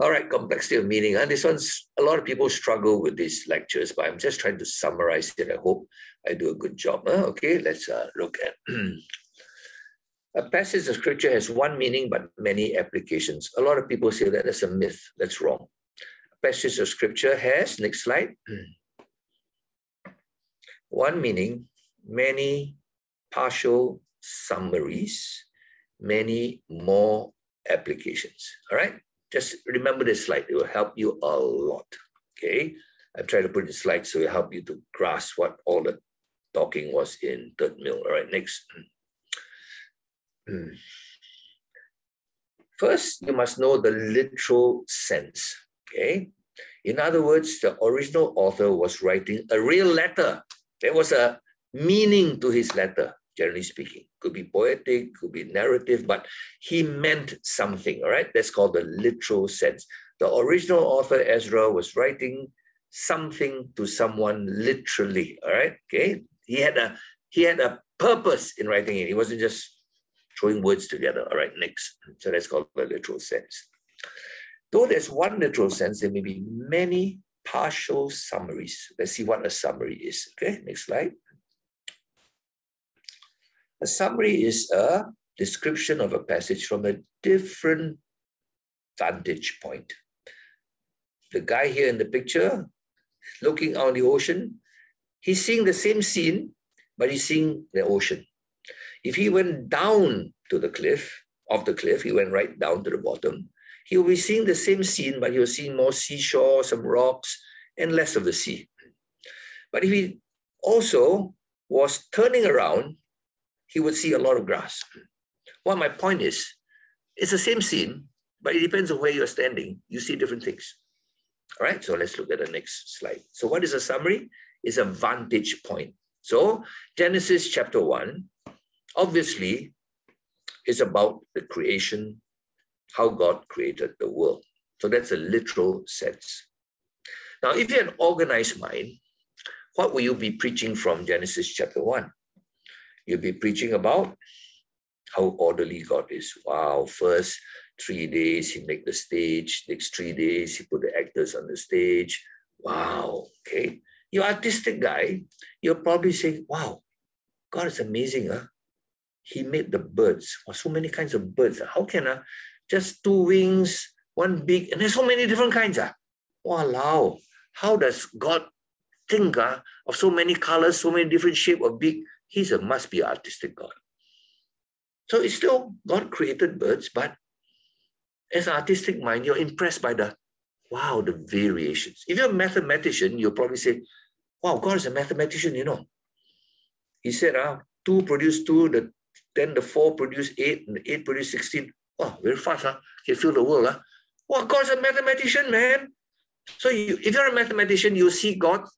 All right, complexity of meaning. And this one's a lot of people struggle with these lectures, but I'm just trying to summarize it. I hope I do a good job. Huh? Okay, let's uh, look at a passage of scripture has one meaning but many applications. A lot of people say that that's a myth. That's wrong. A passage of scripture has, next slide, one meaning, many partial summaries, many more applications. All right, just remember this slide. It will help you a lot. Okay, I try to put the slide so it help you to grasp what all the talking was in third mill. All right, next. Hmm. First, you must know the literal sense. Okay. In other words, the original author was writing a real letter. There was a meaning to his letter, generally speaking. Could be poetic, could be narrative, but he meant something. All right. That's called the literal sense. The original author, Ezra, was writing something to someone literally. All right. Okay. He had a he had a purpose in writing it. He wasn't just throwing words together. All right, next. So that's called the literal sense. Though there's one literal sense, there may be many partial summaries. Let's see what a summary is. Okay, next slide. A summary is a description of a passage from a different vantage point. The guy here in the picture, looking out the ocean, he's seeing the same scene, but he's seeing the ocean. If he went down to the cliff, off the cliff, he went right down to the bottom, he will be seeing the same scene, but he will see more seashore, some rocks, and less of the sea. But if he also was turning around, he would see a lot of grass. What my point is, it's the same scene, but it depends on where you're standing. You see different things. All right, so let's look at the next slide. So what is a summary? It's a vantage point. So Genesis chapter 1 obviously is about the creation, how God created the world. So that's a literal sense. Now, if you're an organized mind, what will you be preaching from Genesis chapter 1? You'll be preaching about how orderly God is. Wow, first three days he make the stage, next three days he put the actors on the stage. Wow, okay. You're artistic guy, you're probably saying, wow, God is amazing, huh? he made the birds. Oh, so many kinds of birds. How can uh, just two wings, one big, and there's so many different kinds. Uh. Wow, how does God think of so many colors, so many different shape of big? He's a must be artistic God. So it's still God created birds, but as an artistic mind, you're impressed by the wow, the variations. If you're a mathematician, you'll probably say, wow, God is a mathematician, you know. He said, ah, two produce two, the then the four produce eight, and the eight produce 16. Oh, very fast, huh? Can fill the world, huh? Well, God's a mathematician, man. So you, if you're a mathematician, you see God's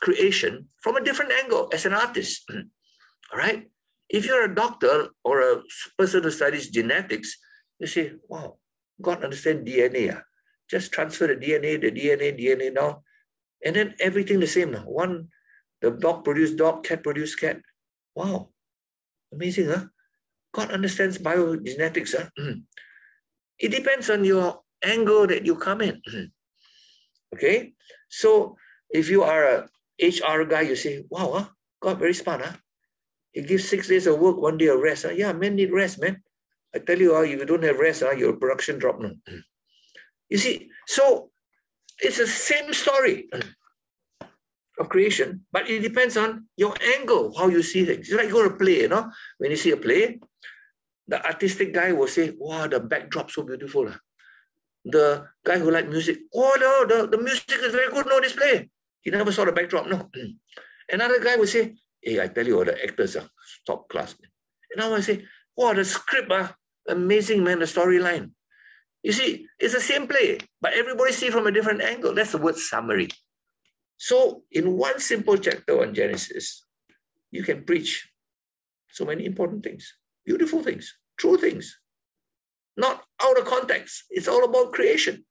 creation from a different angle as an artist. All right? If you're a doctor or a person who studies genetics, you say, wow, God understands DNA. Ah. Just transfer the DNA, the DNA, DNA now. And then everything the same. Now. One, the dog produce dog, cat produce cat. Wow. Amazing, huh? God understands biogenetics. Huh? Ah. it depends on your angle that you come in. okay? So if you are a HR guy, you say, wow, huh? God very smart, huh? He gives six days of work, one day of rest. Huh? Yeah, men need rest, man. I tell you, huh, if you don't have rest, huh, your production drop. No. You see, so it's the same story of creation, but it depends on your angle, how you see things. It's like you go to play, you know, when you see a play, the artistic guy will say, wow, the backdrop so beautiful. The guy who like music, oh no, the, the music is very good, no, this play. He never saw the backdrop, no. Another guy would say, hey, I tell you, all the actors are top class. And I would say, wow, the script, uh, amazing, man, the storyline. You see, it's the same play, but everybody see from a different angle. That's the word summary. So, in one simple chapter on Genesis, you can preach so many important things, beautiful things, true things, not out of context. It's all about creation.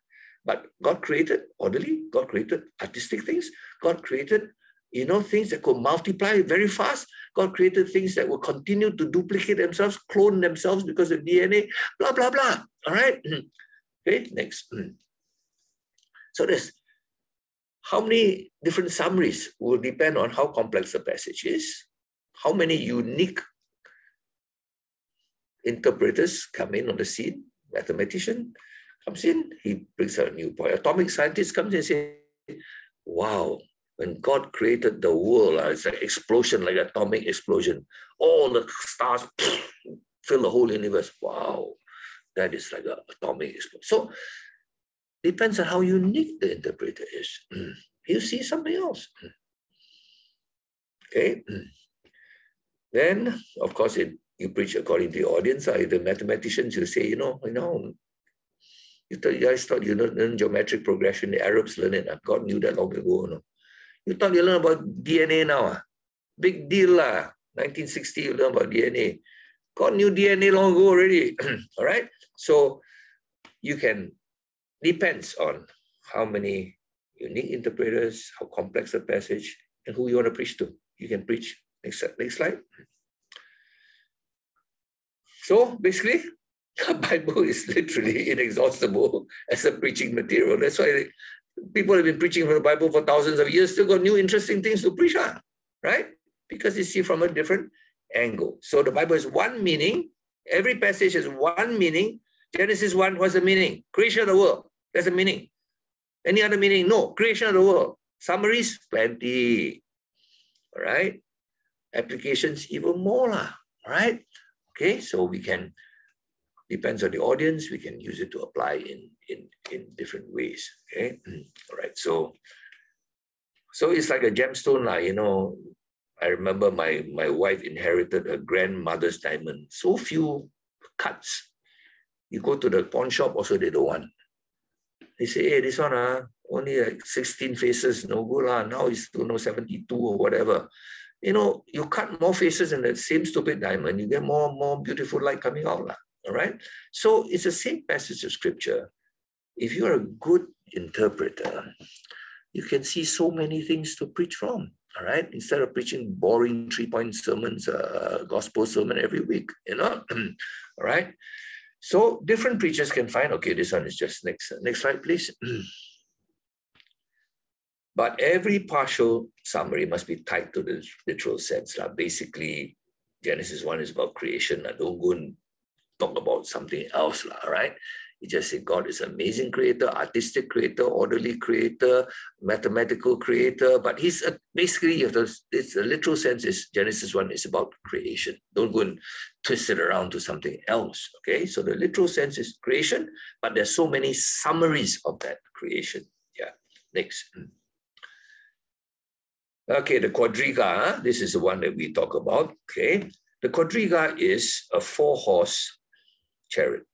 But God created orderly, God created artistic things, God created you know, things that could multiply very fast. God created things that will continue to duplicate themselves, clone themselves because of DNA, blah, blah, blah. All right. Okay, next. So there's how many different summaries will depend on how complex the passage is, how many unique interpreters come in on the scene, mathematician comes in, he brings out a new point. Atomic scientist comes in and says, wow, when God created the world, uh, it's an explosion, like an atomic explosion. All the stars fill the whole universe. Wow, that is like an atomic explosion. So depends on how unique the interpreter is. You see something else. Okay. Then, of course, it, you preach according to the audience. Uh, the mathematicians, you say, you know, you know, you, you guys thought you learned geometric progression. The Arabs learned it. God knew that long ago. No? You thought you learn about DNA now. Ah? Big deal. lah. 1960, you learn about DNA. God knew DNA long ago already. All right. So you can, depends on how many unique interpreters, how complex the passage, and who you want to preach to. You can preach. Next, next slide. So basically, the Bible is literally inexhaustible as a preaching material. That's why people have been preaching from the Bible for thousands of years, still got new interesting things to preach on, right? Because they see from a different angle. So the Bible has one meaning. Every passage has one meaning. Genesis 1, what's the meaning? Creation of the world. That's the meaning. Any other meaning? No. Creation of the world. Summaries, plenty. All right. Applications, even more. All right. Okay. So we can, depends on the audience, we can use it to apply in in in different ways. Okay, all right. So so it's like a gemstone, lah. You know, I remember my my wife inherited her grandmother's diamond. So few cuts. You go to the pawn shop, also they don't want. They say, hey, this one, uh, only like 16 faces, no good. Uh. Now it's you know, 72 or whatever. You know, you cut more faces in the same stupid diamond, you get more more beautiful light coming out. Uh. All right. So it's the same passage of scripture if you're a good interpreter, you can see so many things to preach from. All right, instead of preaching boring three-point sermons, uh, gospel sermon every week, you know. all right. So different preachers can find. Okay, this one is just next. Next slide, please. but every partial summary must be tied to the literal sense. Like basically, Genesis one is about creation. I don't go and talk about something else, lah, right? He just said God is amazing creator, artistic creator, orderly creator, mathematical creator. But he's a, basically, you to, it's a literal sense is Genesis 1 is about creation. Don't go and twist it around to something else. Okay. So the literal sense is creation, but there's so many summaries of that creation. Yeah. Next. Hmm. Okay, the quadriga, huh? this is the one that we talk about. Okay. The quadriga is a four-horse chariot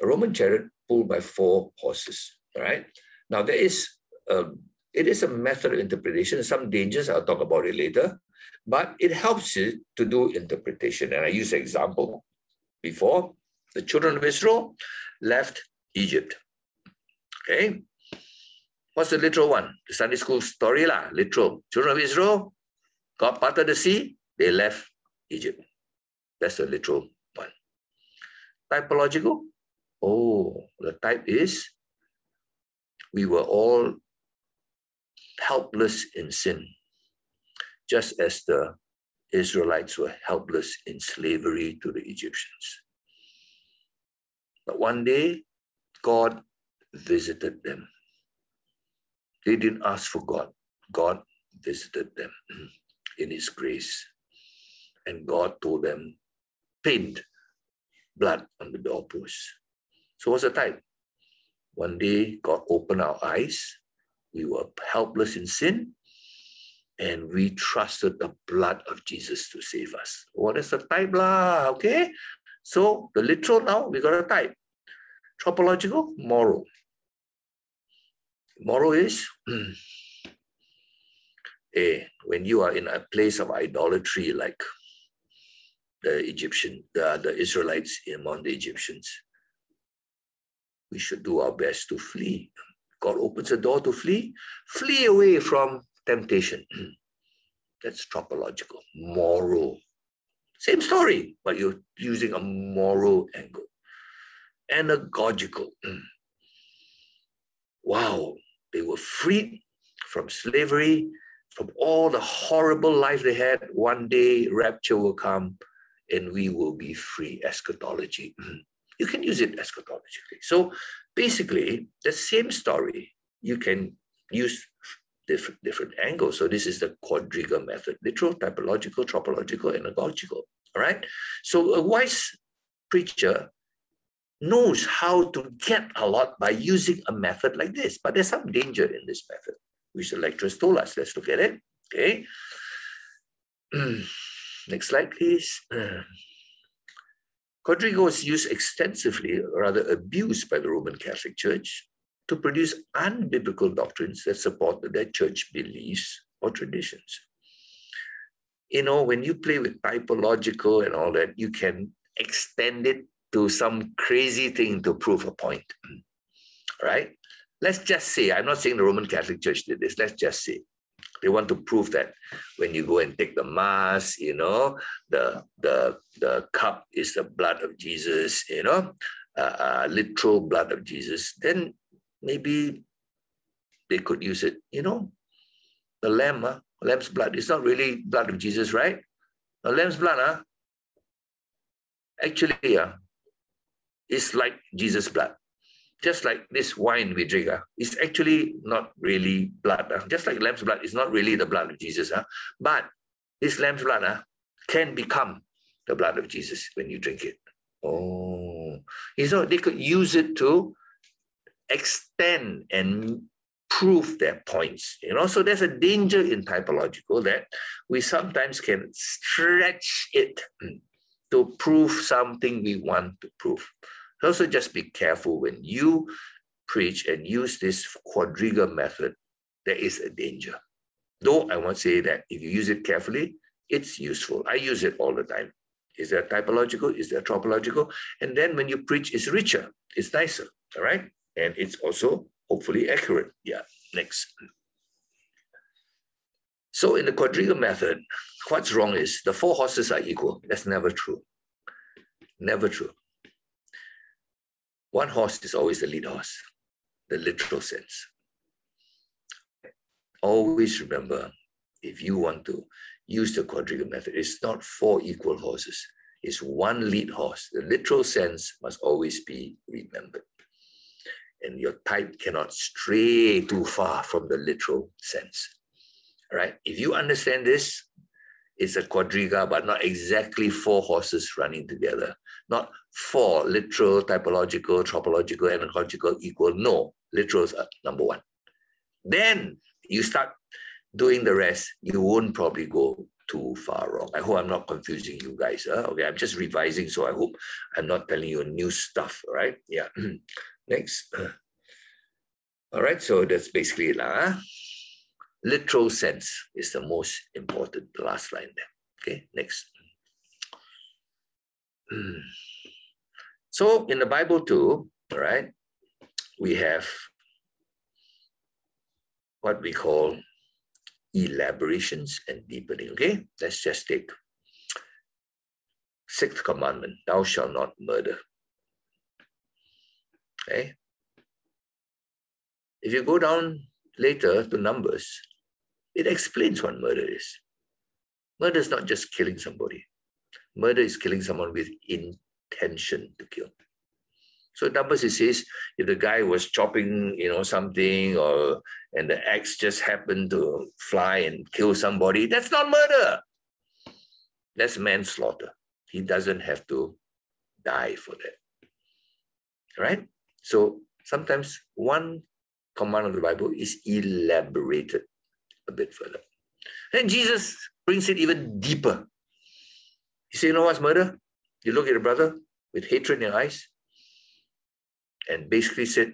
a Roman chariot pulled by four horses. All right. Now there is a, it is a method of interpretation. Some dangers I'll talk about it later, but it helps you to do interpretation. And I use example before. The children of Israel left Egypt. Okay. What's the literal one? The Sunday school story lah. Literal. Children of Israel got part of the sea. They left Egypt. That's the literal. Typological Oh, the type is we were all helpless in sin, just as the Israelites were helpless in slavery to the Egyptians. But one day, God visited them. They didn't ask for God, God visited them in His grace. And God told them, paint blood on the doorpost. So what's the type? One day, God opened our eyes. We were helpless in sin, and we trusted the blood of Jesus to save us. What is the type, lah? Okay. So the literal now we got a type. Tropological, moral. Moral is eh, when you are in a place of idolatry, like the Egyptian, the, the Israelites among the Egyptians, we should do our best to flee. God opens a door to flee, flee away from temptation. That's tropological, moral. Same story, but you're using a moral angle. Anagogical. wow, they were freed from slavery, from all the horrible life they had. One day, rapture will come and we will be free. Eschatology. Mm-hmm. You can use it eschatologically. So basically, the same story, you can use different, different angles. So this is the quadriga method, literal, typological, tropological, and anagogical. All right. So a wise preacher knows how to get a lot by using a method like this. But there's some danger in this method, which the lecturers told us. Let's look at it. Okay. Next slide, please. Quadriga was used extensively, or rather abused by the Roman Catholic Church to produce unbiblical doctrines that support their church beliefs or traditions. You know, when you play with typological and all that, you can extend it to some crazy thing to prove a point. Right? Let's just say, I'm not saying the Roman Catholic Church did this, let's just say they want to prove that when you go and take the mass, you know, the the the cup is the blood of Jesus, you know, uh, uh, literal blood of Jesus. Then maybe they could use it. You know, the lamb, uh, lamb's blood is not really blood of Jesus, right? The lamb's blood, uh, actually, uh, it's like Jesus' blood. Just like this wine we drink, uh, it's actually not really blood. Uh. Just like lamb's blood is not really the blood of Jesus. Uh, but this lamb's blood uh, can become the blood of Jesus when you drink it. Oh, you know, they could use it to extend and prove their points. You know, so there's a danger in typological that we sometimes can stretch it to prove something we want to prove. Also, just be careful when you preach and use this quadriga method, there is a danger. Though I won't say that if you use it carefully, it's useful. I use it all the time. Is there typological? Is there tropological? And then when you preach, it's richer, it's nicer, all right? And it's also hopefully accurate. Yeah, next. So in the quadriga method, what's wrong is the four horses are equal. That's never true. Never true. One horse is always the lead horse, the literal sense. Always remember, if you want to use the quadriga method, it's not four equal horses. It's one lead horse. The literal sense must always be remembered and your type cannot stray too far from the literal sense. Right? If you understand this, it's a quadriga, but not exactly four horses running together. Not four literal, typological, tropological, anagogical equal. No, literals are number one. Then you start doing the rest, you won't probably go too far wrong. I hope I'm not confusing you guys. Huh? Okay, I'm just revising, so I hope I'm not telling you new stuff, right? Yeah. Next. All right, so that's basically it. Huh? Literal sense is the most important, the last line there. Okay, next. So in the Bible too, right? we have what we call elaborations and deepening. Okay, let's just take sixth commandment, thou shalt not murder. Okay. If you go down later to Numbers, it explains what murder is. Murder is not just killing somebody. Murder is killing someone with intention to kill. So Numbers it says if the guy was chopping, you know, something or and the axe just happened to fly and kill somebody, that's not murder. That's manslaughter. He doesn't have to die for that. Right? So sometimes one command of the Bible is elaborated a bit further. And Jesus brings it even deeper. He said, You know what's murder? You look at your brother with hatred in your eyes and basically said,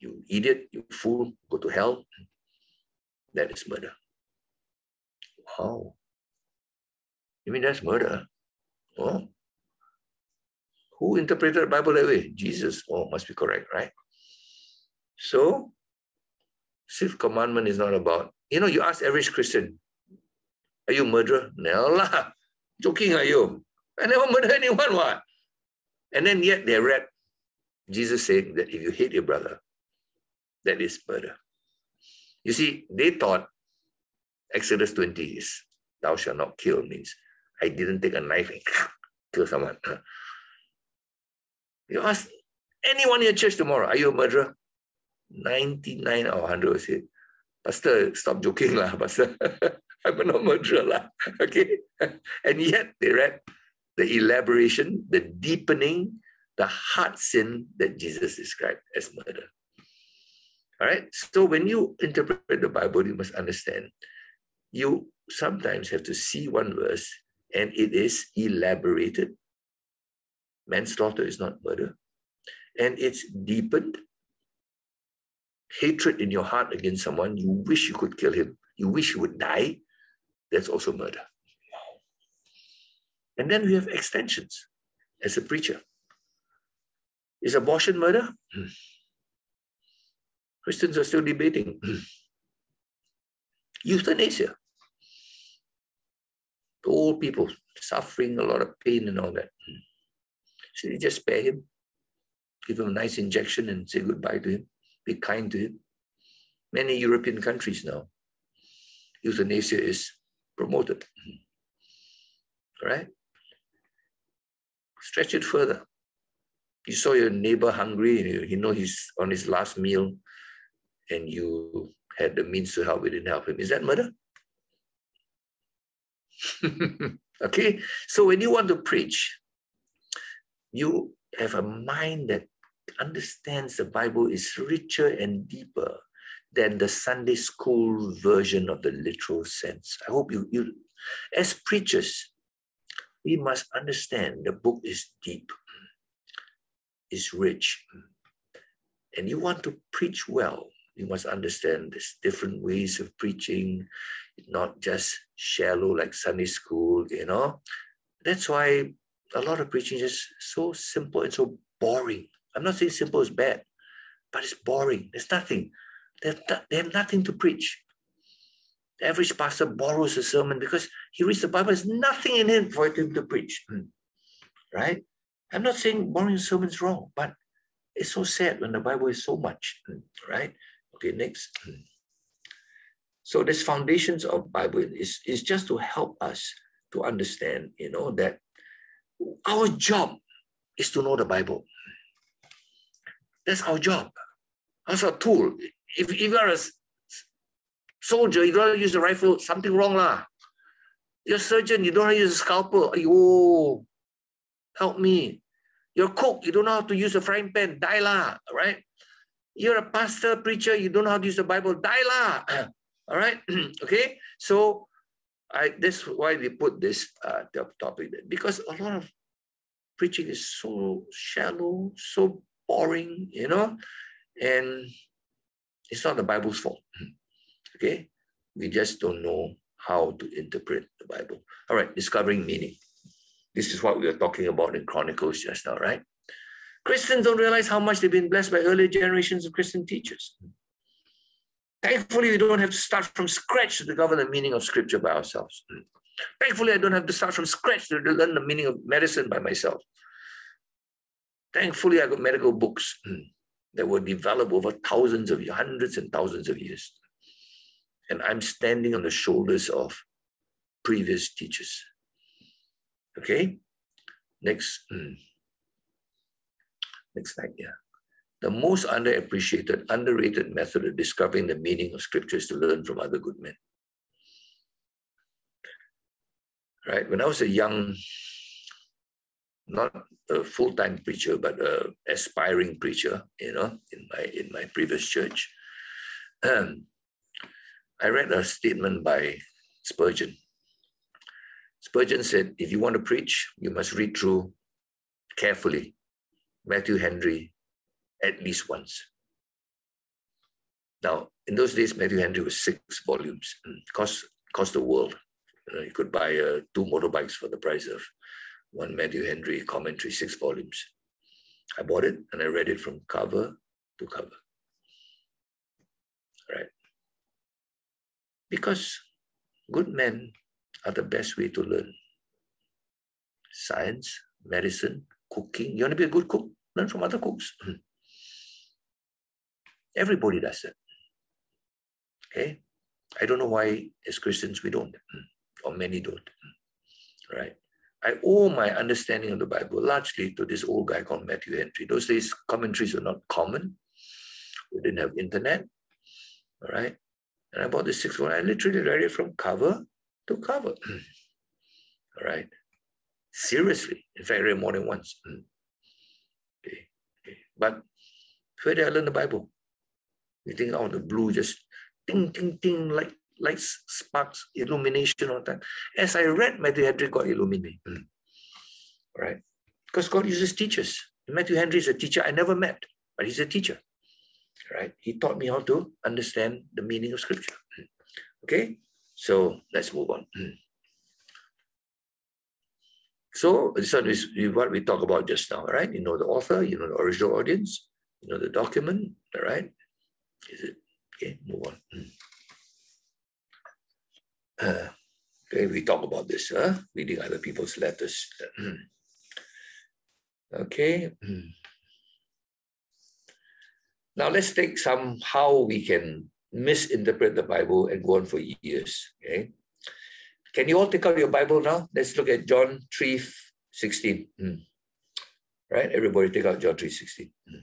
You idiot, you fool, go to hell. That is murder. Wow. You mean that's murder? Oh, who interpreted the Bible that way? Jesus. Oh, must be correct, right? So, sixth commandment is not about, you know, you ask average Christian, are you a murderer? No lah. Joking are you? I never murder anyone, what? And then yet they read Jesus saying that if you hate your brother, that is murder. You see, they thought Exodus 20 is thou shalt not kill means I didn't take a knife and kill someone. You ask anyone in your church tomorrow, are you a murderer? 99 or 100 will say, Pastor, stop joking lah, Pastor. Lah. Okay. And yet they read the elaboration, the deepening, the hard sin that Jesus described as murder. All right. So when you interpret the Bible, you must understand you sometimes have to see one verse and it is elaborated. Manslaughter is not murder. And it's deepened. Hatred in your heart against someone, you wish you could kill him, you wish he would die, that's also murder. And then we have extensions as a preacher. Is abortion murder? Hmm. Christians are still debating. Euthanasia. Old people suffering a lot of pain and all that. Hmm. Should you just spare him? Give him a nice injection and say goodbye to him? Be kind to him? Many European countries now, euthanasia is promoted. Mm-hmm. All right? Stretch it further. You saw your neighbor hungry, and you know he's on his last meal, and you had the means to help, you didn't help him. Is that murder? okay? So when you want to preach, you have a mind that understands the Bible is richer and deeper than the Sunday school version of the literal sense. I hope you, you as preachers, we must understand the book is deep, is rich. And you want to preach well, you must understand there's different ways of preaching, not just shallow like Sunday school, you know. That's why a lot of preaching is so simple and so boring. I'm not saying simple is bad, but it's boring. There's nothing. They have, they have nothing to preach. The average pastor borrows a sermon because he reads the Bible, there's nothing in it for him to preach. Hmm. Right? I'm not saying borrowing a sermon is wrong, but it's so sad when the Bible is so much. Hmm. Right? Okay, next. Hmm. So this foundations of Bible is, is just to help us to understand, you know, that our job is to know the Bible. That's our job. That's our tool. If, if you're a soldier, you don't use the rifle, something wrong lah. You're a surgeon, you don't use a scalpel. Oh, help me. You're cook, you don't know how to use a frying pan, die lah, right? You're a pastor, preacher, you don't know how to use the Bible, die lah. All right, okay? So I that's why we put this uh, topic there, because a lot of preaching is so shallow, so boring, you know, and it's not the Bible's fault. Okay? We just don't know how to interpret the Bible. All right, discovering meaning. This is what we were talking about in Chronicles just now, right? Christians don't realize how much they've been blessed by earlier generations of Christian teachers. Thankfully, we don't have to start from scratch to discover the meaning of scripture by ourselves. Thankfully, I don't have to start from scratch to learn the meaning of medicine by myself. Thankfully, I got medical books that were developed over thousands of years, hundreds and thousands of years. And I'm standing on the shoulders of previous teachers. Okay, next, mm. next slide, yeah. The most underappreciated, underrated method of discovering the meaning of scripture is to learn from other good men. Right? When I was a young, not a full-time preacher, but a aspiring preacher, you know, in my in my previous church, um, I read a statement by Spurgeon. Spurgeon said, if you want to preach, you must read through carefully Matthew Henry at least once. Now, in those days, Matthew Henry was six volumes, cost cost the world. You, know, you could buy uh, two motorbikes for the price of one Matthew Henry commentary, six volumes. I bought it and I read it from cover to cover. Right? Because good men are the best way to learn. Science, medicine, cooking. You want to be a good cook? Learn from other cooks. Everybody does that. Okay? I don't know why, as Christians, we don't, or many don't. Right? I owe my understanding of the Bible largely to this old guy called Matthew Henry. Those days, commentaries were not common. We didn't have internet. All right. And I bought this sixth one. I literally read it from cover to cover. All right. Seriously. In fact, I read more than once. Okay. okay. But where did I learn the Bible? You think out oh, the blue just ding, ding, ding, like like sparks, illumination all that. As I read, Matthew Henry got illuminated. Right? Because God uses teachers. Matthew Henry is a teacher I never met, but he's a teacher. Right? He taught me how to understand the meaning of scripture. Okay? So let's move on. So this one is what we talk about just now, right? You know the author, you know the original audience, you know the document, all right? Is it okay? Move on. Uh, okay, we talk about this, huh? reading other people's letters. okay. Now let's take some how we can misinterpret the Bible and go on for years. Okay. Can you all take out your Bible now? Let's look at John 3 16. Mm. Right? Everybody take out John 3 16. Mm.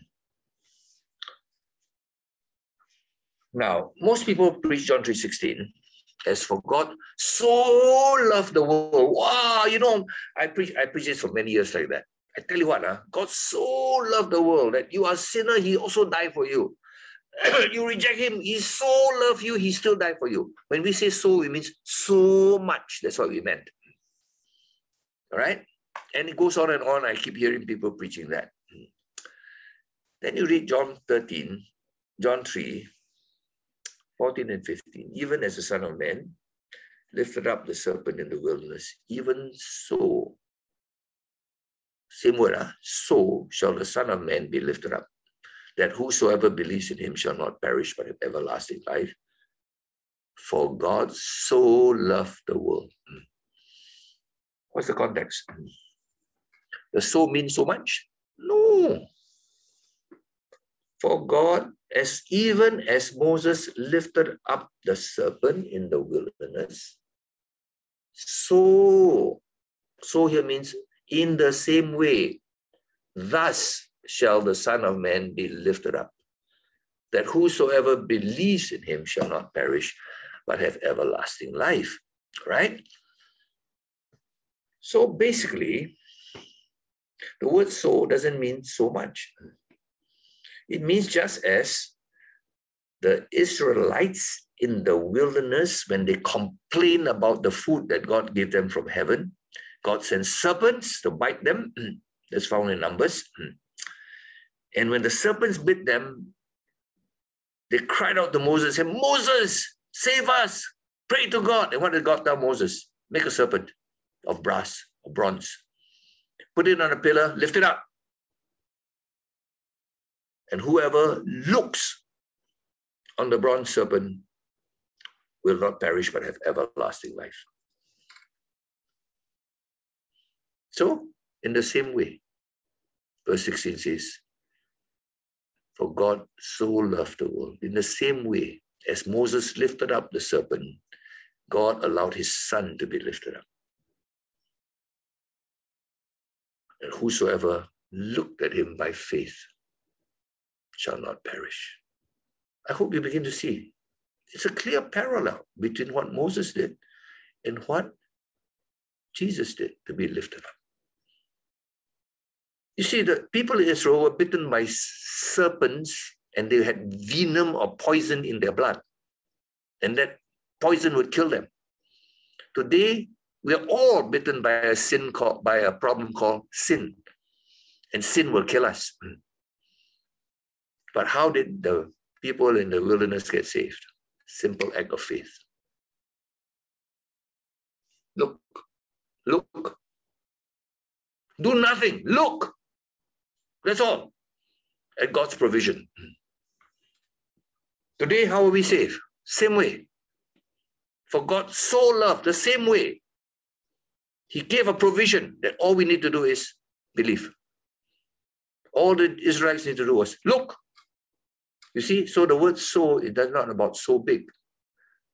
Now, most people preach John 3 16 as for God so loved the world. Wow, you know, I preach I preach this for many years like that. I tell you what, uh, God so loved the world that you are sinner, he also died for you. you reject him, he so loved you, he still died for you. When we say so, it means so much. That's what we meant. All right? And it goes on and on. I keep hearing people preaching that. Then you read John 13, John 3, 14 and 15, even as the Son of Man lifted up the serpent in the wilderness, even so, same word, huh? so shall the Son of Man be lifted up, that whosoever believes in him shall not perish but have everlasting life. For God so loved the world. Hmm. What's the context? Hmm. Does so mean so much? No. For God as even as Moses lifted up the serpent in the wilderness, so, so here means in the same way, thus shall the Son of Man be lifted up, that whosoever believes in him shall not perish, but have everlasting life. Right? So basically, the word so doesn't mean so much. It means just as the Israelites in the wilderness, when they complain about the food that God gave them from heaven, God sends serpents to bite them. That's found in Numbers. And when the serpents bit them, they cried out to Moses, and Moses, save us, pray to God. And what did God tell Moses? Make a serpent of brass or bronze. Put it on a pillar, lift it up. And whoever looks on the bronze serpent will not perish but have everlasting life. So, in the same way, verse 16 says, For God so loved the world. In the same way, as Moses lifted up the serpent, God allowed his son to be lifted up. And whosoever looked at him by faith shall not perish. I hope you begin to see it's a clear parallel between what Moses did and what Jesus did to be lifted up. You see, the people in Israel were bitten by serpents and they had venom or poison in their blood. And that poison would kill them. Today, we are all bitten by a sin called by a problem called sin. And sin will kill us. Mm. But how did the people in the wilderness get saved? Simple act of faith. Look, look. Do nothing. Look. That's all. At God's provision. Today, how are we saved? Same way. For God so loved, the same way. He gave a provision that all we need to do is believe. All the Israelites need to do was look, You see, so the word so, it does not about so big,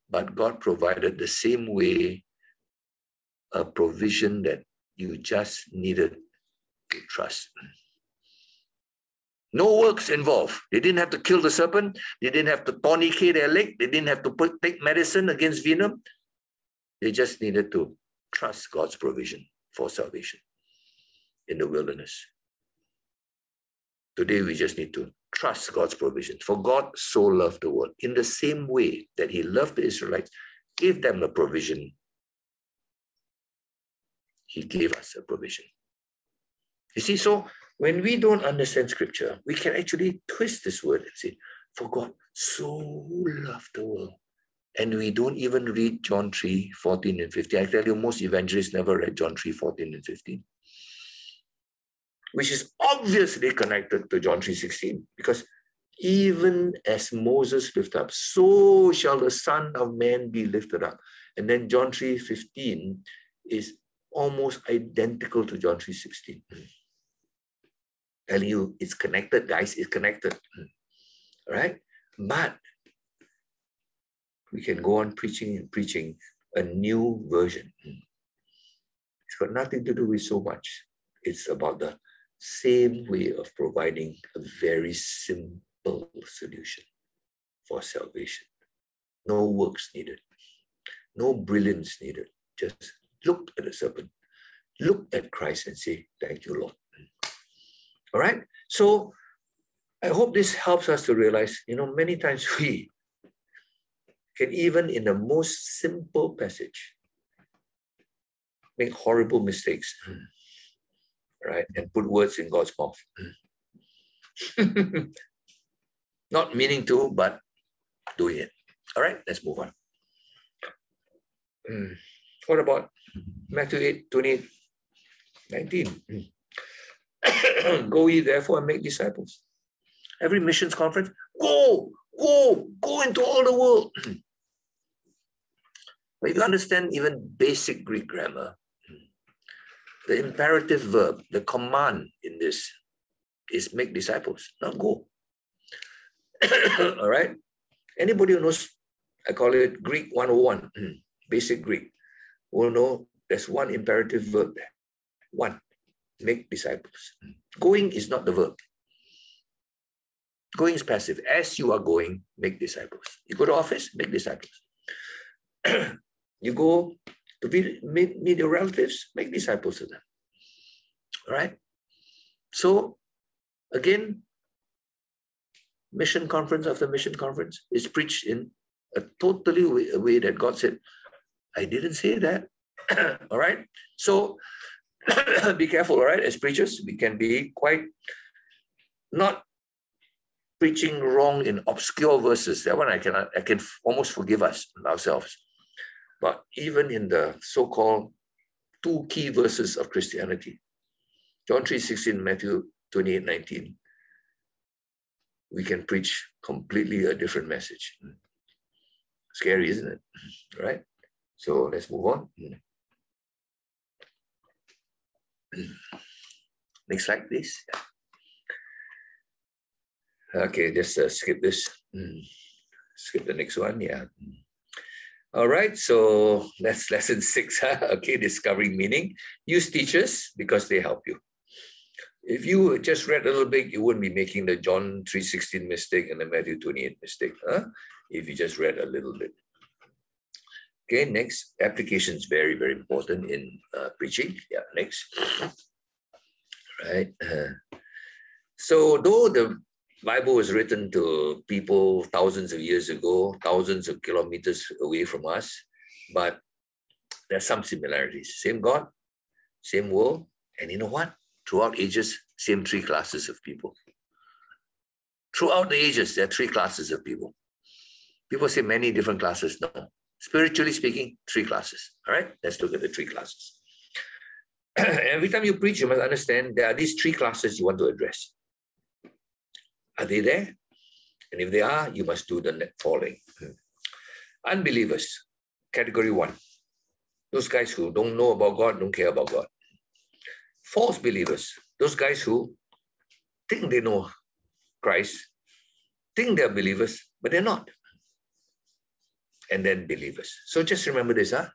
but God provided the same way a provision that you just needed to trust. No works involved. They didn't have to kill the serpent. They didn't have to tourniquet their leg. They didn't have to put, take medicine against venom. They just needed to trust God's provision for salvation in the wilderness. Today, we just need to trust God's provision. For God so loved the world. In the same way that He loved the Israelites, gave them a provision, He gave us a provision. You see, so when we don't understand Scripture, we can actually twist this word and say, For God so loved the world. And we don't even read John 3 14 and 15. I tell you, most evangelists never read John 3 14 and 15 which is obviously connected to John 3.16 because even as Moses lifted up, so shall the Son of Man be lifted up. And then John 3.15 is almost identical to John 3.16. Telling you it's connected, guys, it's connected. Right? But we can go on preaching and preaching a new version. It's got nothing to do with so much. It's about the same way of providing a very simple solution for salvation. No works needed, no brilliance needed. Just look at the serpent, look at Christ and say, Thank you, Lord. All right? So I hope this helps us to realize, you know, many times we can even in the most simple passage make horrible mistakes right? And put words in God's mouth. Not meaning to, but doing it. All right, let's move on. Mm. What about Matthew 8, 28, 19? Mm. go ye therefore and make disciples. Every missions conference, go, go, go into all the world. but if you understand even basic Greek grammar, the imperative verb, the command in this is make disciples, not go. All right? Anybody who knows, I call it Greek 101, hmm, basic Greek, will know there's one imperative verb there. One, make disciples. Going is not the verb. Going is passive. As you are going, make disciples. You go to office, make disciples. you go to meet, meet, meet your relatives, make disciples of them. All right? So, again, mission conference after mission conference is preached in a totally way, a way that God said, I didn't say that. all right? So, be careful, all right? As preachers, we can be quite not preaching wrong in obscure verses. That one I can I can almost forgive us ourselves. But even in the so-called two key verses of Christianity, John 3 16, Matthew 28 19, we can preach completely a different message. Scary, isn't it? Right? So let's move on. Next slide, please. Okay, just uh, skip this. Skip the next one. Yeah. All right, so that's lesson six. okay, discovering meaning. Use teachers because they help you. If you just read a little bit, you wouldn't be making the John 3.16 mistake and the Matthew 28 mistake, huh? if you just read a little bit. Okay, next, application is very, very important in uh, preaching. Yeah, next. Right. Uh, so though the Bible was written to people thousands of years ago, thousands of kilometers away from us, but there's some similarities. Same God, same world, and you know what? Throughout ages, same three classes of people. Throughout the ages, there are three classes of people. People say many different classes. No. Spiritually speaking, three classes. All right, let's look at the three classes. Every time you preach, you must understand there are these three classes you want to address. Are they there? And if they are, you must do the following. Unbelievers, category one. Those guys who don't know about God, don't care about God. False believers, those guys who think they know Christ, think they're believers, but they're not. And then believers. So just remember this, huh?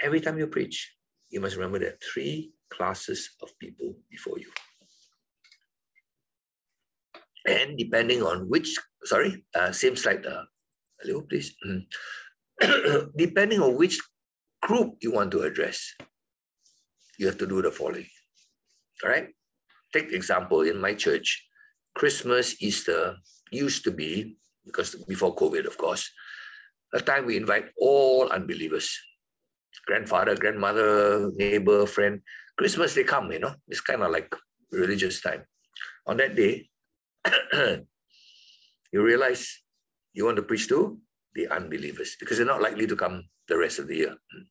Every time you preach, you must remember there are three classes of people before you. And depending on which, sorry, uh, same slide, uh, hello, please. depending on which group you want to address, you have to do the following. All right? Take example in my church, Christmas, Easter used to be, because before COVID, of course, a time we invite all unbelievers grandfather, grandmother, neighbor, friend. Christmas, they come, you know, it's kind of like religious time. On that day, you realize you want to preach to the unbelievers because they're not likely to come the rest of the year. Hmm.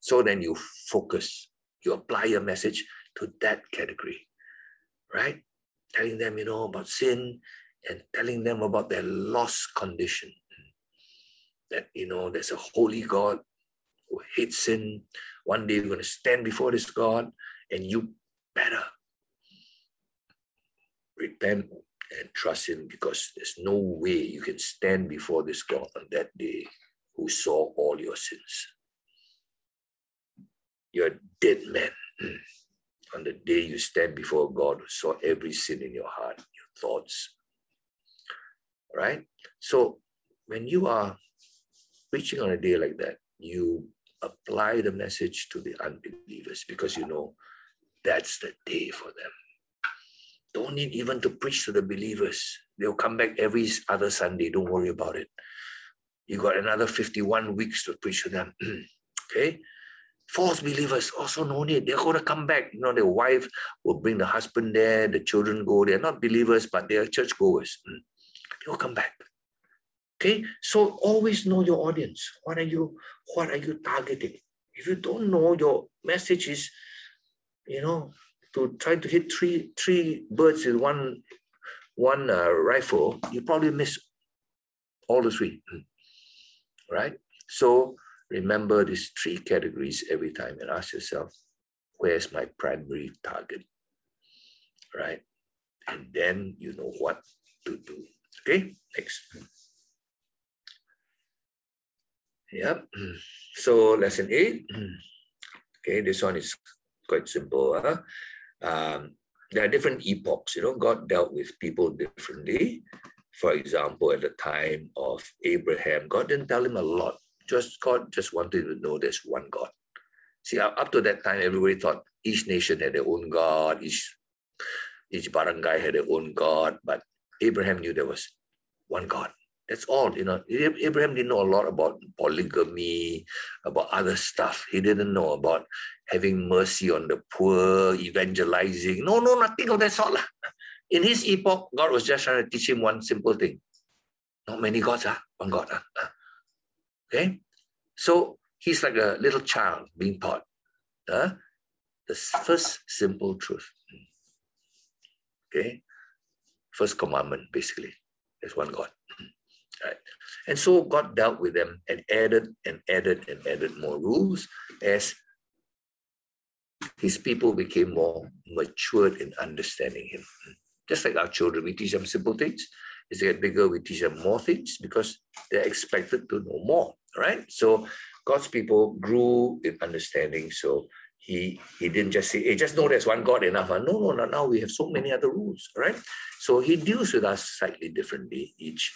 So then you focus, you apply your message to that category, right? Telling them, you know, about sin and telling them about their lost condition. That, you know, there's a holy God who hates sin. One day you're going to stand before this God and you better repent and trust Him because there's no way you can stand before this God on that day who saw all your sins. You're a dead man on the day you stand before God who saw every sin in your heart, your thoughts. Right? So when you are preaching on a day like that, you apply the message to the unbelievers because you know that's the day for them. Don't need even to preach to the believers. They'll come back every other Sunday. Don't worry about it. You got another 51 weeks to preach to them. okay? False believers also no need. They're going to come back. You know, their wife will bring the husband there, the children go. They're not believers, but they're churchgoers. Mm. They'll come back. Okay, so always know your audience. What are you? What are you targeting? If you don't know your message is, you know, to try to hit three three birds with one one uh, rifle, you probably miss all the three, right? So remember these three categories every time and ask yourself, where's my primary target, right? And then you know what to do. Okay, next. Yep. So lesson eight. Okay, this one is quite simple. Huh? Um, there are different epochs. You know, God dealt with people differently. For example, at the time of Abraham, God didn't tell him a lot. Just God just wanted to know there's one God. See, up to that time, everybody thought each nation had their own God, each each barangay had their own God, but Abraham knew there was one God. That's all, you know. Abraham didn't know a lot about polygamy, about other stuff. He didn't know about having mercy on the poor, evangelizing. No, no, nothing of that sort. Lah. In his epoch, God was just trying to teach him one simple thing. Not many gods, ah, one God. Ah. Okay? So he's like a little child being taught. Uh, the first simple truth. Okay? First commandment, basically. There's one God. Right? And so God dealt with them and added and added and added more rules as his people became more matured in understanding him. Just like our children, we teach them simple things. As they get bigger, we teach them more things because they're expected to know more, right? So God's people grew in understanding. So he he didn't just say, hey, just know there's one God enough. No, no, no, now we have so many other rules, right? So he deals with us slightly differently each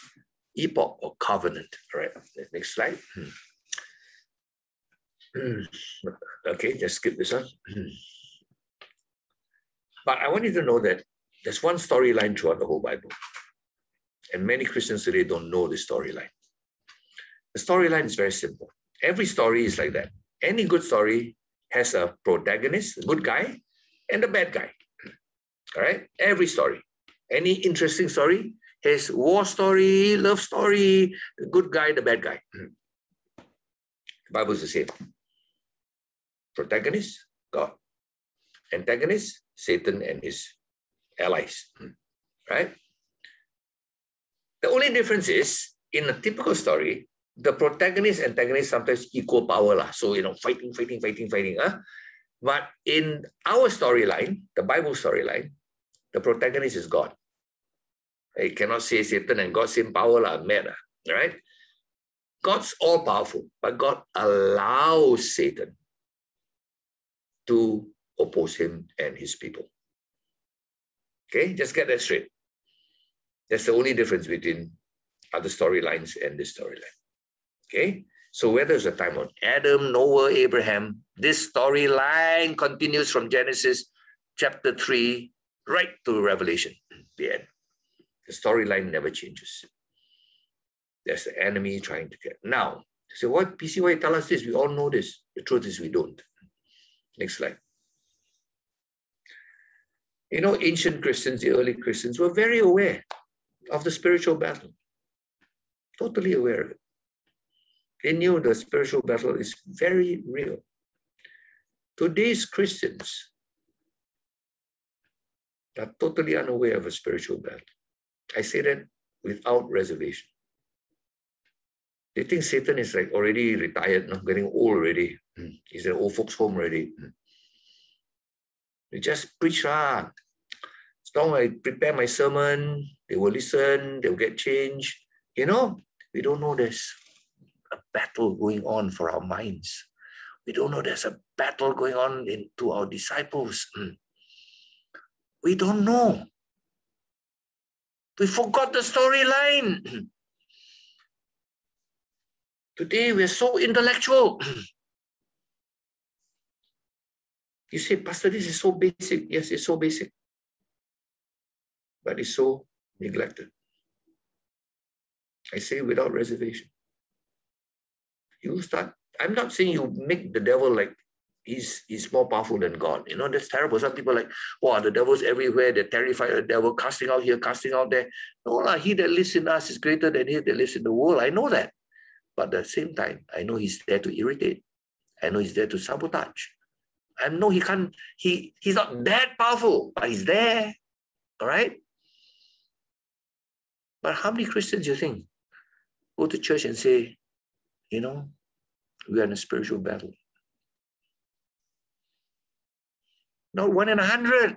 epoch or covenant. All right, next slide. Hmm. okay, just skip this one. but I want you to know that there's one storyline throughout the whole Bible. And many Christians today don't know the storyline. The storyline is very simple. Every story is like that. Any good story has a protagonist, a good guy, and a bad guy. All right? Every story. Any interesting story his war story, love story, the good guy, the bad guy. Hmm. The Bible is the same. Protagonist, God. Antagonist, Satan and his allies. Hmm. Right? The only difference is in a typical story, the protagonist and antagonist sometimes equal power. Lah. So, you know, fighting, fighting, fighting, fighting. Huh? But in our storyline, the Bible storyline, the protagonist is God I cannot say Satan and God same power, mad, lah, right? God's all powerful, but God allows Satan to oppose him and his people. Okay, just get that straight. That's the only difference between other storylines and this storyline. Okay, so whether it's a time on Adam, Noah, Abraham, this storyline continues from Genesis chapter 3 right to Revelation, the end. The storyline never changes. There's the enemy trying to get. Now, so what PCY tell us this? We all know this. The truth is we don't. Next slide. You know, ancient Christians, the early Christians, were very aware of the spiritual battle. Totally aware of it. They knew the spiritual battle is very real. Today's Christians are totally unaware of a spiritual battle. I say that without reservation. They think Satan is like already retired, not getting old already. Hmm. He's an old folks' home already. Hmm. They just preach lah. As long as I prepare my sermon, they will listen, they'll get changed. You know, we don't know there's a battle going on for our minds. We don't know there's a battle going on into our disciples. Hmm. We don't know. We forgot the storyline. Today we're so intellectual. You say, Pastor, this is so basic. Yes, it's so basic. But it's so neglected. I say without reservation. You start, I'm not saying you make the devil like he's he's more powerful than God. You know, that's terrible. Some people like, wow, the devil's everywhere. They're terrified the devil, casting out here, casting out there. No, lah, he that lives in us is greater than he that lives in the world. I know that. But at the same time, I know he's there to irritate. I know he's there to sabotage. I know he can't, he, he's not that powerful, but he's there. All right? But how many Christians do you think go to church and say, you know, we are in a spiritual battle? Not one in a hundred.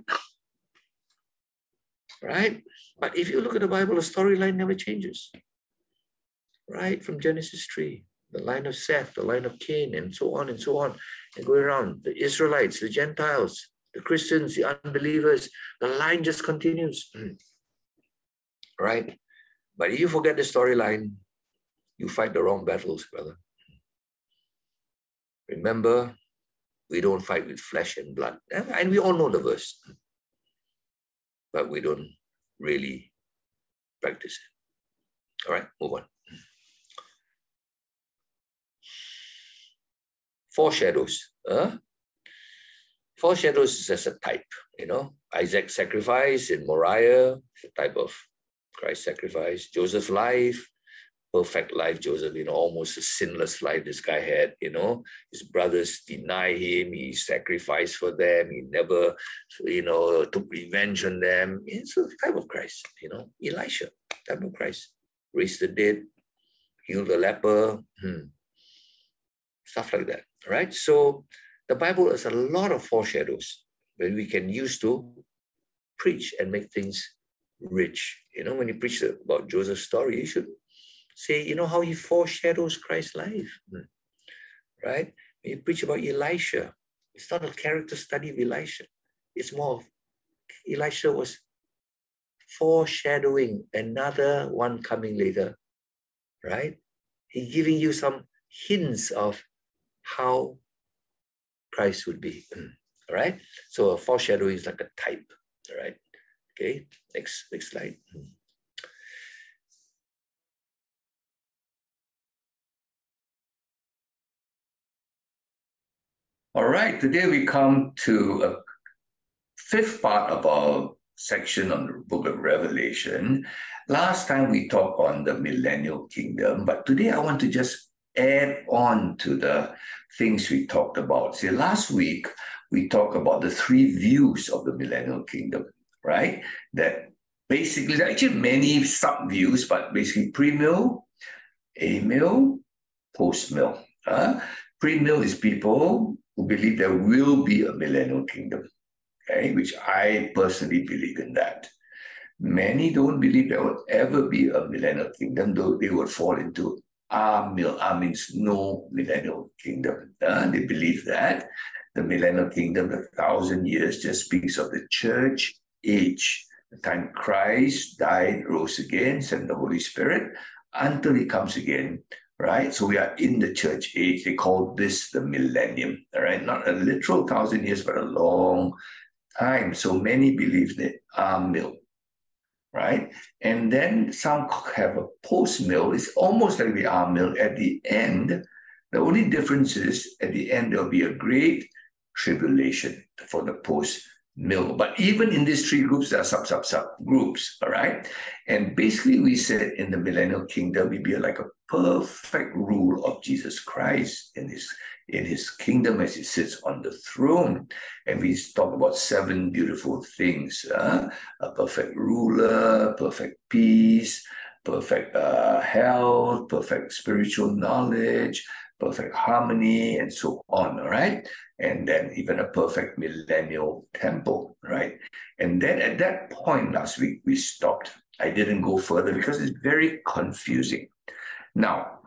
Right? But if you look at the Bible, the storyline never changes. Right? From Genesis 3 the line of Seth, the line of Cain, and so on and so on, and going around. The Israelites, the Gentiles, the Christians, the unbelievers, the line just continues. right? But if you forget the storyline, you fight the wrong battles, brother. Remember, we don't fight with flesh and blood. And we all know the verse, but we don't really practice it. All right, move on. foreshadows. Uh, foreshadows is as a type, you know. Isaac's sacrifice in Moriah, a type of Christ's sacrifice. Joseph's life, perfect life, Joseph, you know, almost a sinless life this guy had, you know. His brothers deny him, he sacrificed for them, he never, you know, took revenge on them. It's a type of Christ, you know. Elisha, type of Christ. Raised the dead, healed the leper, hmm. stuff like that right? So the Bible has a lot of foreshadows that we can use to preach and make things rich. You know, when you preach about Joseph's story, you should say, you know, how he foreshadows Christ's life, hmm. right? When you preach about Elisha, it's not a character study of Elisha. It's more of Elisha was foreshadowing another one coming later, right? He's giving you some hints of how Christ would be. All right. So a foreshadowing is like a type. All right. Okay. Next, next slide. All right. Today we come to a fifth part of our section on the book of Revelation. Last time we talked on the millennial kingdom, but today I want to just add on to the things we talked about. See, last week we talked about the three views of the millennial kingdom, right? That basically, there are actually many sub views, but basically pre-mill, a-mill, post-mill. Uh, pre-mill is people who believe there will be a millennial kingdom, okay, which I personally believe in that. Many don't believe there will ever be a millennial kingdom, though they will fall into Amil. A means no millennial kingdom. Uh, they believe that the millennial kingdom, the thousand years, just speaks of the church age, the time Christ died, rose again, sent the Holy Spirit, until he comes again, right? So we are in the church age. They call this the millennium, all right? Not a literal thousand years, but a long time. So many believe that Amil right? And then some have a post mill. It's almost like the Amil at the end. The only difference is at the end there'll be a great tribulation for the post mill. But even in these three groups, there are sub sub sub groups, all right? And basically, we said in the millennial kingdom, we be like a perfect rule of Jesus Christ in his in his kingdom as he sits on the throne. And we talk about seven beautiful things uh, a perfect ruler, perfect peace, perfect uh, health, perfect spiritual knowledge, perfect harmony, and so on, all right? And then even a perfect millennial temple, right? And then at that point last week, we stopped. I didn't go further because it's very confusing. Now,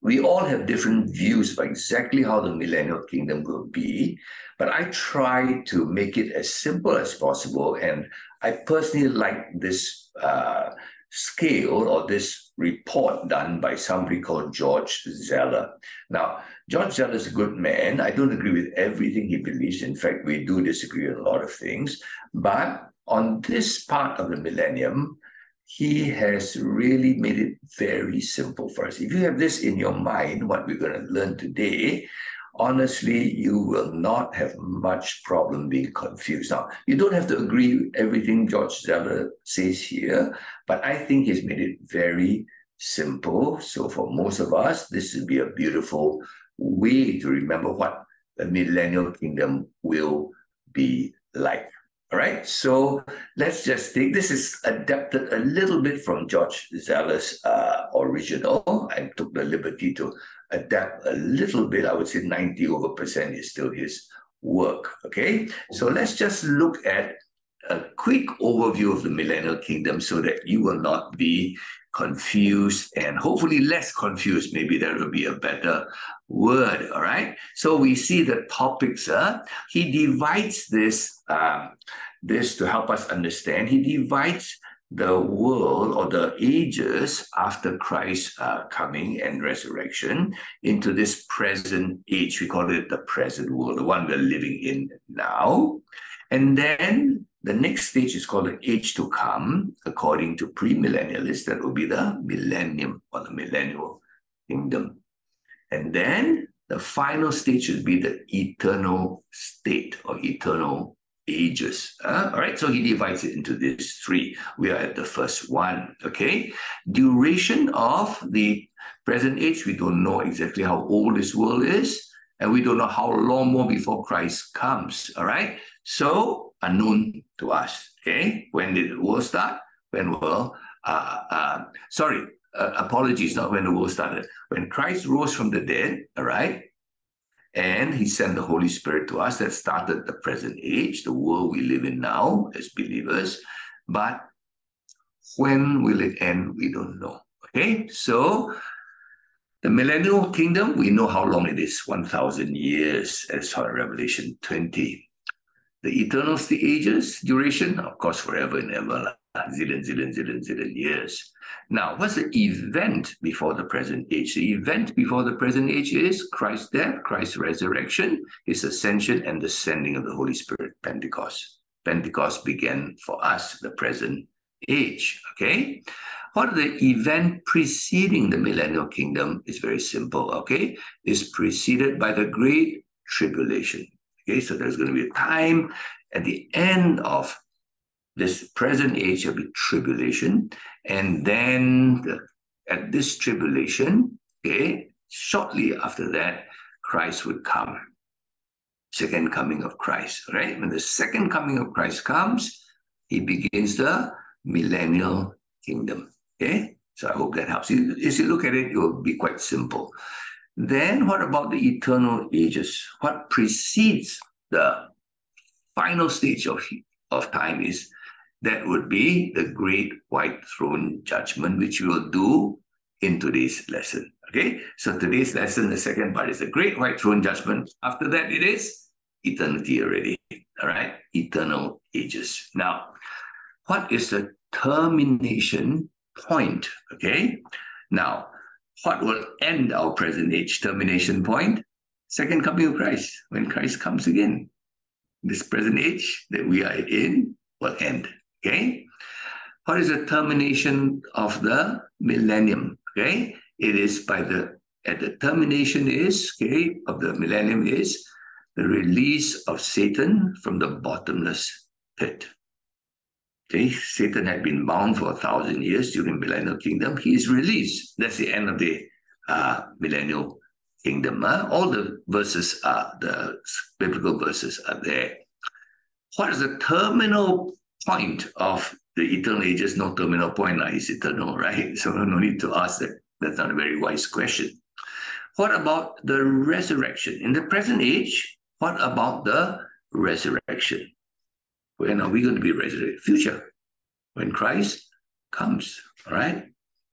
we all have different views of exactly how the millennial kingdom will be, but I try to make it as simple as possible. And I personally like this uh, scale or this report done by somebody called George Zeller. Now, George Zeller is a good man. I don't agree with everything he believes. In fact, we do disagree on a lot of things. But on this part of the millennium, he has really made it very simple for us. If you have this in your mind, what we're going to learn today, honestly, you will not have much problem being confused. Now, you don't have to agree with everything George Zeller says here, but I think he's made it very simple. So for most of us, this would be a beautiful way to remember what the millennial kingdom will be like. All right, so let's just take this is adapted a little bit from George Zeller's uh, original. I took the liberty to adapt a little bit. I would say 90 over percent is still his work. Okay, so let's just look at a quick overview of the millennial kingdom so that you will not be confused and hopefully less confused. Maybe that will be a better word. All right. So we see the topics. Uh, he divides this um, this to help us understand. He divides the world or the ages after Christ's uh, coming and resurrection into this present age. We call it the present world, the one we're living in now. And then the next stage is called the age to come, according to premillennialists. That will be the millennium or the millennial kingdom. And then the final stage would be the eternal state or eternal ages. Uh, all right, so he divides it into these three. We are at the first one. Okay, duration of the present age, we don't know exactly how old this world is, and we don't know how long more before Christ comes. All right, so unknown to us. Okay, when did the world start? When will? Uh, uh, sorry, uh, apologies, not when the world started. When Christ rose from the dead. All right, and he sent the Holy Spirit to us that started the present age, the world we live in now as believers. But when will it end? We don't know. Okay, so the millennial kingdom, we know how long it is 1,000 years, as for Revelation 20. The eternal ages, duration, of course, forever and ever, zillion, zillion, zillion, zillion years. Now, what's the event before the present age? The event before the present age is Christ's death, Christ's resurrection, his ascension, and the sending of the Holy Spirit, Pentecost. Pentecost began for us, the present age. Okay? What the event preceding the millennial kingdom is very simple. Okay? Is preceded by the great tribulation. Okay, so there's going to be a time at the end of this present age there'll be tribulation. And then the, at this tribulation, okay, shortly after that, Christ would come. Second coming of Christ, right? When the second coming of Christ comes, he begins the millennial kingdom. Okay? So I hope that helps. As you look at it, it will be quite simple. Then what about the eternal ages? What precedes the final stage of, of time is that would be the great white throne judgment, which we will do in today's lesson. Okay, so today's lesson, the second part is the great white throne judgment. After that, it is eternity already. All right, eternal ages. Now, what is the termination point? Okay, now, what will end our present age termination point? Second coming of Christ, when Christ comes again. This present age that we are in will end. Okay? What is the termination of the millennium? Okay? It is by the at the termination is okay of the millennium is the release of Satan from the bottomless pit. Okay, Satan had been bound for a thousand years during millennial kingdom. He is released. That's the end of the uh, millennial kingdom. Huh? All the verses are the biblical verses are there. What is the terminal point of the eternal ages? No terminal point, like it's eternal, right? So no need to ask that. That's not a very wise question. What about the resurrection? In the present age, what about the resurrection? When are we going to be resurrected? Future. When Christ comes, all right?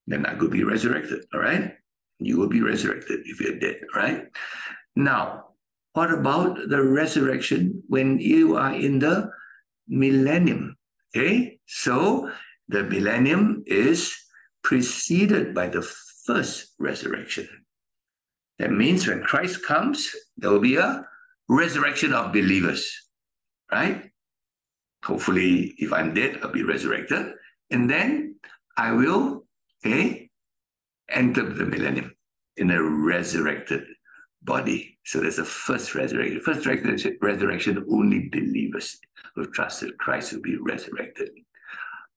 Then I could be resurrected, all right? You will be resurrected if you're dead, right? Now, what about the resurrection when you are in the millennium? Okay, so the millennium is preceded by the first resurrection. That means when Christ comes, there will be a resurrection of believers, right? Hopefully, if I'm dead, I'll be resurrected. And then I will, okay, enter the millennium in a resurrected body. So there's a first resurrection. First resurrection, only believers who trusted Christ will be resurrected.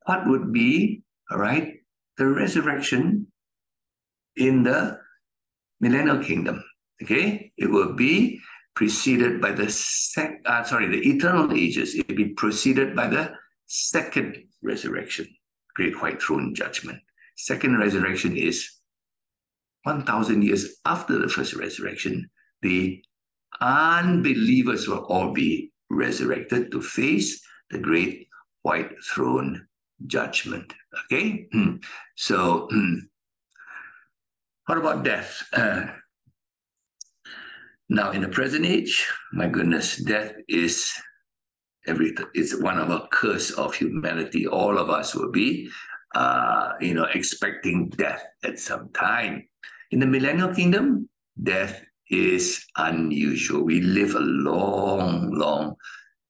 What would be, all right, the resurrection in the millennial kingdom? Okay, it will be preceded by the sec, uh, sorry, the eternal ages. It will be preceded by the second resurrection, great white throne judgment. Second resurrection is 1,000 years after the first resurrection, the unbelievers will all be resurrected to face the great white throne judgment. Okay? Hmm. So, hmm. what about death? Now, in the present age, my goodness, death is everything. It's one of a curse of humanity. All of us will be, uh, you know, expecting death at some time. In the millennial kingdom, death is unusual. We live a long, long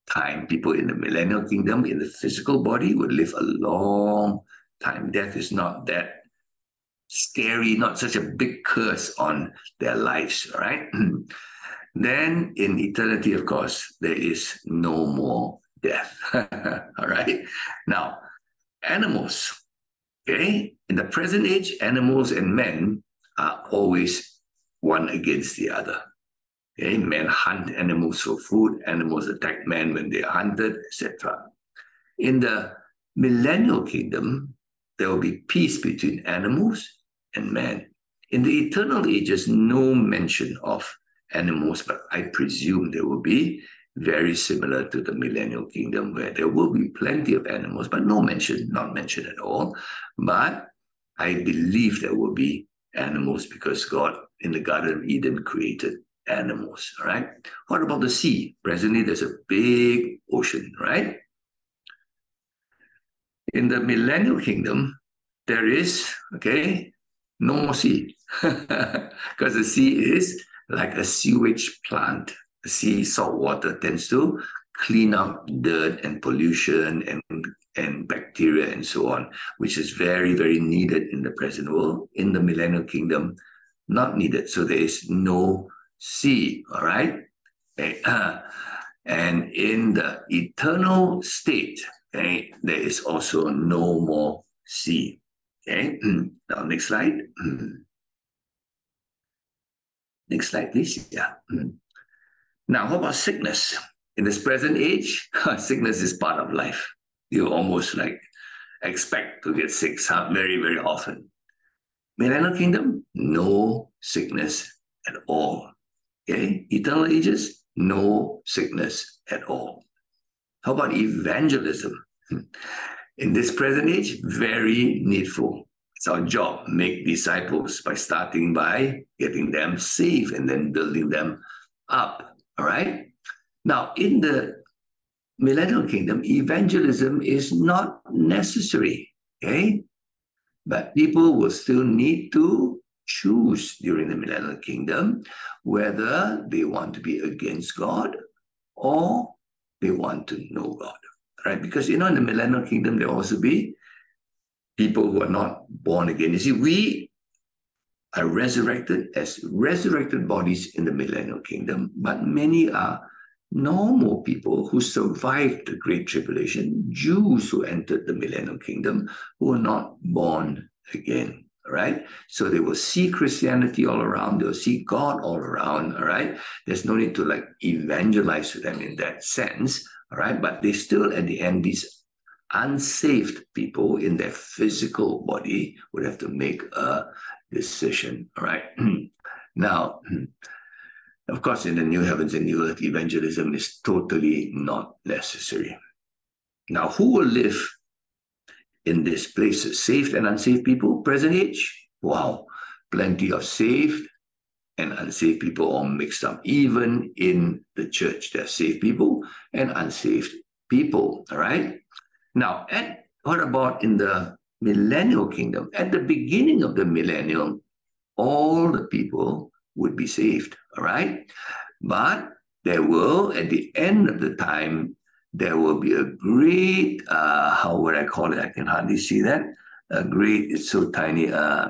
time. People in the millennial kingdom, in the physical body, would live a long time. Death is not that scary, not such a big curse on their lives, right? then in eternity, of course, there is no more death, all right? Now, animals, okay? In the present age, animals and men are always one against the other. Okay? Men hunt animals for food, animals attack men when they are hunted, etc. In the millennial kingdom, there will be peace between animals and man. In the eternal ages, no mention of animals, but I presume there will be very similar to the millennial kingdom where there will be plenty of animals, but no mention, not mentioned at all. But I believe there will be animals because God in the Garden of Eden created animals, right? What about the sea? Presently, there's a big ocean, right? In the millennial kingdom, there is, okay, no more sea because the sea is like a sewage plant. The sea salt water tends to clean up dirt and pollution and and bacteria and so on, which is very, very needed in the present world. In the millennial kingdom, not needed. So there is no sea, all right? And in the eternal state, okay, there is also no more sea. Okay, now next slide. Next slide, please. Yeah. Now, how about sickness? In this present age, sickness is part of life you almost like expect to get sick very, very often. Millennial kingdom, no sickness at all. Okay, eternal ages, no sickness at all. How about evangelism? In this present age, very needful. It's our job, make disciples by starting by getting them safe and then building them up. All right. Now, in the millennial kingdom, evangelism is not necessary. Okay. But people will still need to choose during the millennial kingdom whether they want to be against God or they want to know God. Right? Because you know, in the millennial kingdom, there will also be people who are not born again. You see, we are resurrected as resurrected bodies in the millennial kingdom, but many are normal people who survived the Great Tribulation, Jews who entered the millennial kingdom, who are not born again. Right? So they will see Christianity all around, they'll see God all around, all right? There's no need to like evangelize to them in that sense, all right? But they still, at the end, these unsaved people in their physical body would have to make a decision, all right? now, of course, in the new heavens and new earth, evangelism is totally not necessary. Now, who will live in these places? Saved and unsaved people, present age? Wow, plenty of saved and unsaved people all mixed up. Even in the church, there are saved people and unsaved people, all right? Now, at, what about in the millennial kingdom? At the beginning of the millennium, all the people would be saved, all right? But there will, at the end of the time, there will be a great, uh, how would I call it? I can hardly see that. A great, it's so tiny, uh,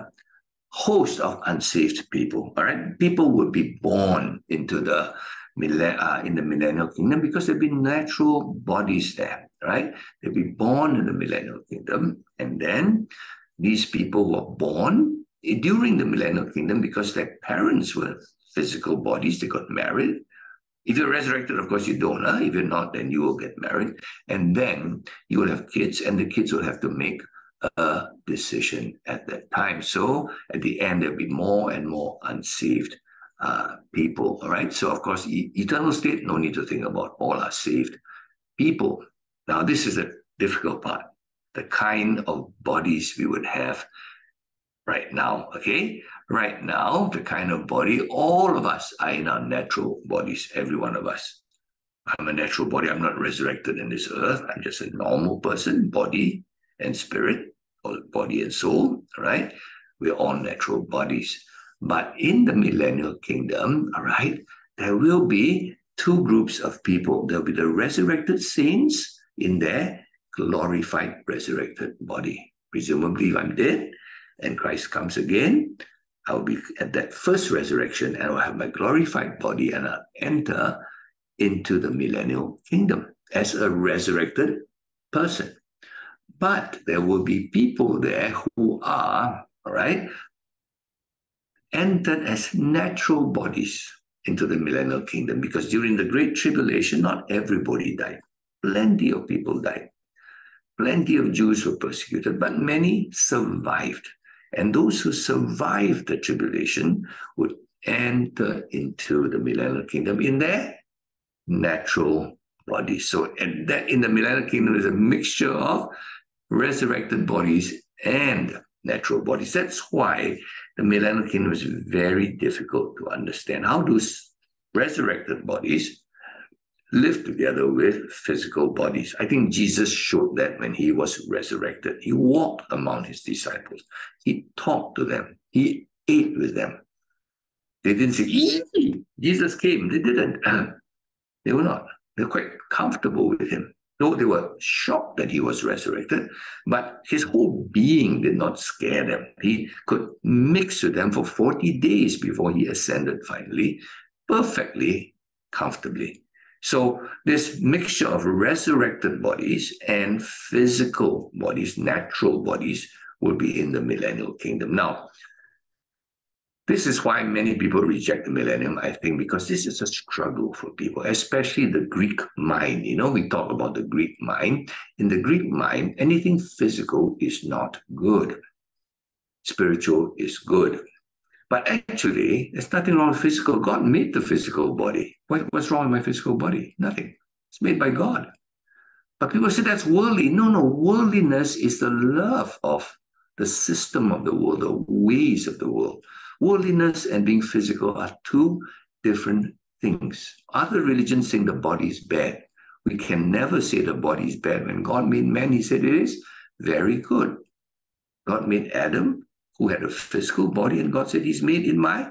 host of unsaved people, all right? People would be born into the uh, in the millennial kingdom because there'd be natural bodies there, right? They'd be born in the millennial kingdom, and then these people were born during the millennial kingdom because their parents were physical bodies, they got married. If you're resurrected, of course, you don't. Huh? If you're not, then you will get married. And then you will have kids, and the kids will have to make a decision at that time. So at the end, there'll be more and more unsaved uh, people. All right. So, of course, e- eternal state, no need to think about all are saved people. Now, this is the difficult part the kind of bodies we would have right now. Okay, right now, the kind of body, all of us are in our natural bodies, every one of us. I'm a natural body. I'm not resurrected in this earth. I'm just a normal person, body and spirit, or body and soul, right? We're all natural bodies. But in the millennial kingdom, all right, there will be two groups of people. There'll be the resurrected saints in their glorified resurrected body. Presumably, if I'm dead, and Christ comes again, I will be at that first resurrection and I'll have my glorified body and I'll enter into the millennial kingdom as a resurrected person. But there will be people there who are, all right, entered as natural bodies into the millennial kingdom because during the Great Tribulation, not everybody died. Plenty of people died. Plenty of Jews were persecuted, but many survived. And those who survived the tribulation would enter into the millennial kingdom in their natural body. So and that in the millennial kingdom is a mixture of resurrected bodies and natural bodies. That's why the millennial kingdom is very difficult to understand. How do resurrected bodies live together with physical bodies. I think Jesus showed that when he was resurrected. He walked among his disciples, he talked to them, he ate with them. They didn't say, Eee! Jesus came. They didn't. they were not. They were quite comfortable with him. Though they were shocked that he was resurrected, but his whole being did not scare them. He could mix with them for 40 days before he ascended finally, perfectly comfortably. So this mixture of resurrected bodies and physical bodies, natural bodies, will be in the millennial kingdom. Now, this is why many people reject the millennium, I think, because this is a struggle for people, especially the Greek mind. You know, we talk about the Greek mind. In the Greek mind, anything physical is not good. Spiritual is good. But actually, there's nothing wrong with physical. God made the physical body. What, what's wrong with my physical body? Nothing. It's made by God. But people say that's worldly. No, no, worldliness is the love of the system of the world, the ways of the world. Worldliness and being physical are two different things. Other religions think the body is bad. We can never say the body is bad. When God made man, he said it is very good. God made Adam, who had a physical body, and God said he's made in my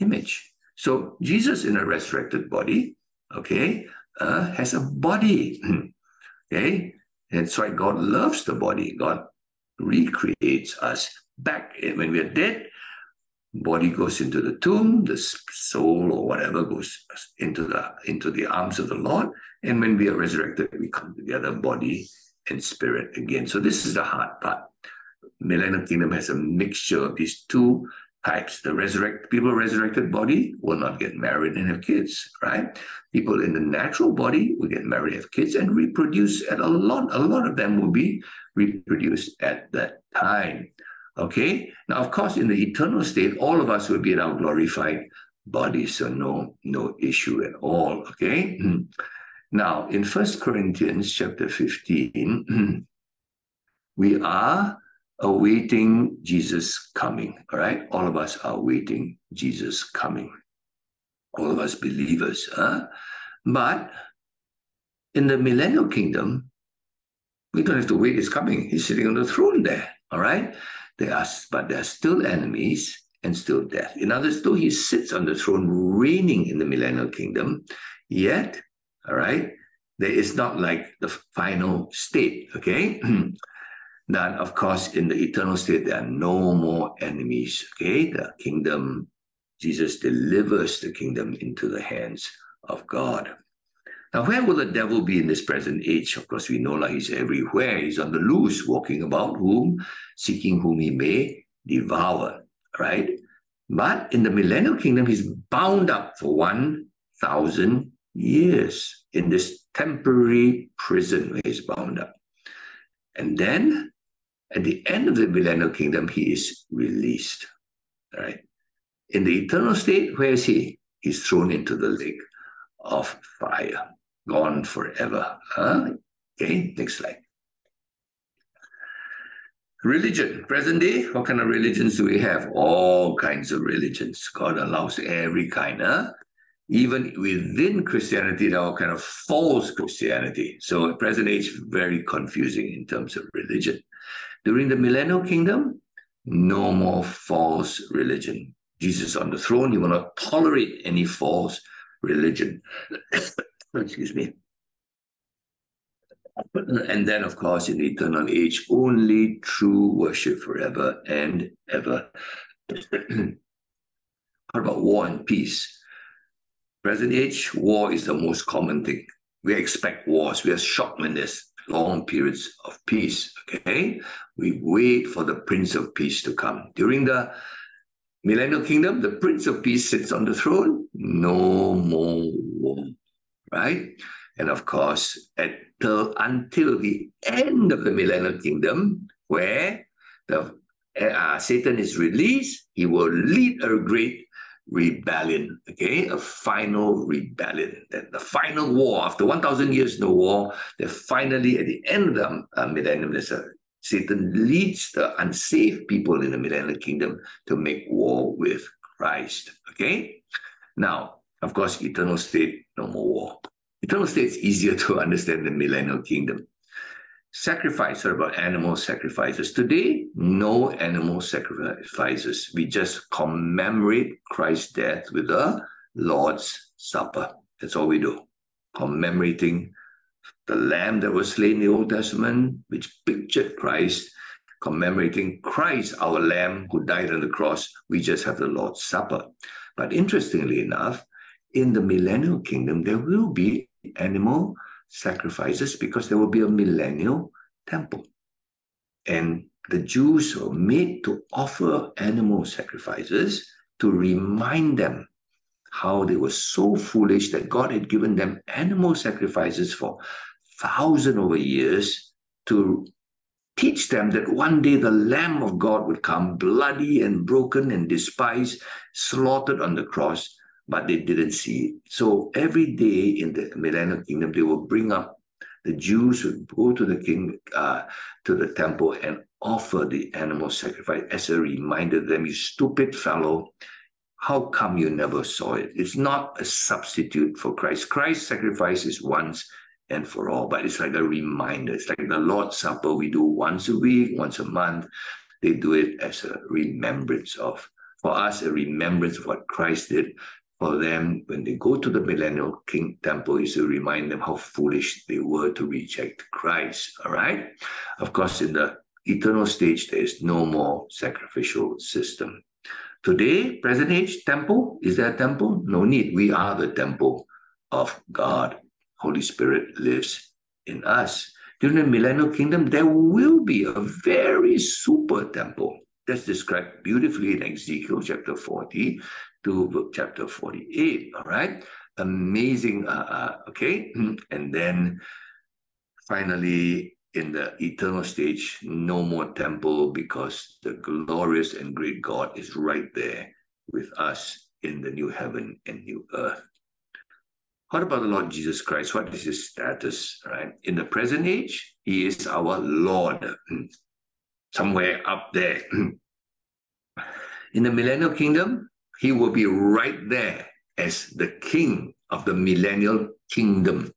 image. So Jesus in a resurrected body, okay, uh, has a body. okay, and so God loves the body. God recreates us back when we are dead. Body goes into the tomb, the soul or whatever goes into the into the arms of the Lord, and when we are resurrected, we come together, body and spirit again. So this is the hard part. Millennium Kingdom has a mixture of these two types. The resurrect people resurrected body will not get married and have kids, right? People in the natural body will get married, have kids, and reproduce at a lot. A lot of them will be reproduced at that time. Okay. Now, of course, in the eternal state, all of us will be in our glorified bodies, so no, no issue at all. Okay. Now, in First Corinthians chapter 15, we are awaiting Jesus coming. All right. All of us are awaiting Jesus coming. All of us believers. Huh? But in the millennial kingdom, we don't have to wait his coming. He's sitting on the throne there. All right. There are, but there are still enemies and still death. In other words, though he sits on the throne reigning in the millennial kingdom, yet, all right, there is not like the final state. Okay. Then, of course, in the eternal state, there are no more enemies. Okay, the kingdom, Jesus delivers the kingdom into the hands of God. Now, where will the devil be in this present age? Of course, we know like he's everywhere. He's on the loose, walking about whom, seeking whom he may devour, right? But in the millennial kingdom, he's bound up for 1,000 years in this temporary prison where he's bound up. And then at the end of the millennial kingdom, he is released. Right? In the eternal state, where is he? He's thrown into the lake of fire, gone forever. Huh? Okay, next slide. Religion, present day, what kind of religions do we have? All kinds of religions. God allows every kind, huh? Even within Christianity, there are kind of false Christianity. So present age, very confusing in terms of religion. During the millennial kingdom, no more false religion. Jesus on the throne, he will not tolerate any false religion. Excuse me. And then, of course, in the eternal age, only true worship forever and ever. what about war and peace? Present age, war is the most common thing. We expect wars. We are shocked when there's long periods of peace. Okay, we wait for the Prince of Peace to come. During the Millennial Kingdom, the Prince of Peace sits on the throne. No more war, right? And of course, until until the end of the Millennial Kingdom, where the uh, Satan is released, he will lead a great rebellion, okay? A final rebellion. That the final war, after 1,000 years no war, that finally at the end of the uh, millennium, there's a, Satan leads the unsaved people in the millennial kingdom to make war with Christ, okay? Now, of course, eternal state, no more war. Eternal state is easier to understand than millennial kingdom sacrifice or about animal sacrifices. Today, no animal sacrifices. We just commemorate Christ's death with the Lord's Supper. That's all we do. Commemorating the lamb that was slain in the Old Testament, which pictured Christ, commemorating Christ, our lamb who died on the cross. We just have the Lord's Supper. But interestingly enough, in the millennial kingdom, there will be animal sacrifices because there will be a millennial temple. And the Jews were made to offer animal sacrifices to remind them how they were so foolish that God had given them animal sacrifices for thousand over years to teach them that one day the Lamb of God would come bloody and broken and despised, slaughtered on the cross but they didn't see it. So every day in the millennial kingdom, they will bring up the Jews would go to the king, uh, to the temple and offer the animal sacrifice as a reminder to them, you stupid fellow, how come you never saw it? It's not a substitute for Christ. Christ's sacrifice is once and for all, but it's like a reminder. It's like the Lord's Supper we do once a week, once a month. They do it as a remembrance of, for us, a remembrance of what Christ did. For them, when they go to the millennial king temple, is to remind them how foolish they were to reject Christ. All right. Of course, in the eternal stage, there is no more sacrificial system. Today, present age, temple, is there a temple? No need. We are the temple of God. Holy Spirit lives in us. During the millennial kingdom, there will be a very super temple. That's described beautifully in Ezekiel chapter 40 to chapter 48. All right. Amazing. Uh, uh, okay. And then finally, in the eternal stage, no more temple because the glorious and great God is right there with us in the new heaven and new earth. What about the Lord Jesus Christ? What is his status? Right? In the present age, he is our Lord, somewhere up there. in the millennial kingdom, he will be right there as the king of the millennial kingdom.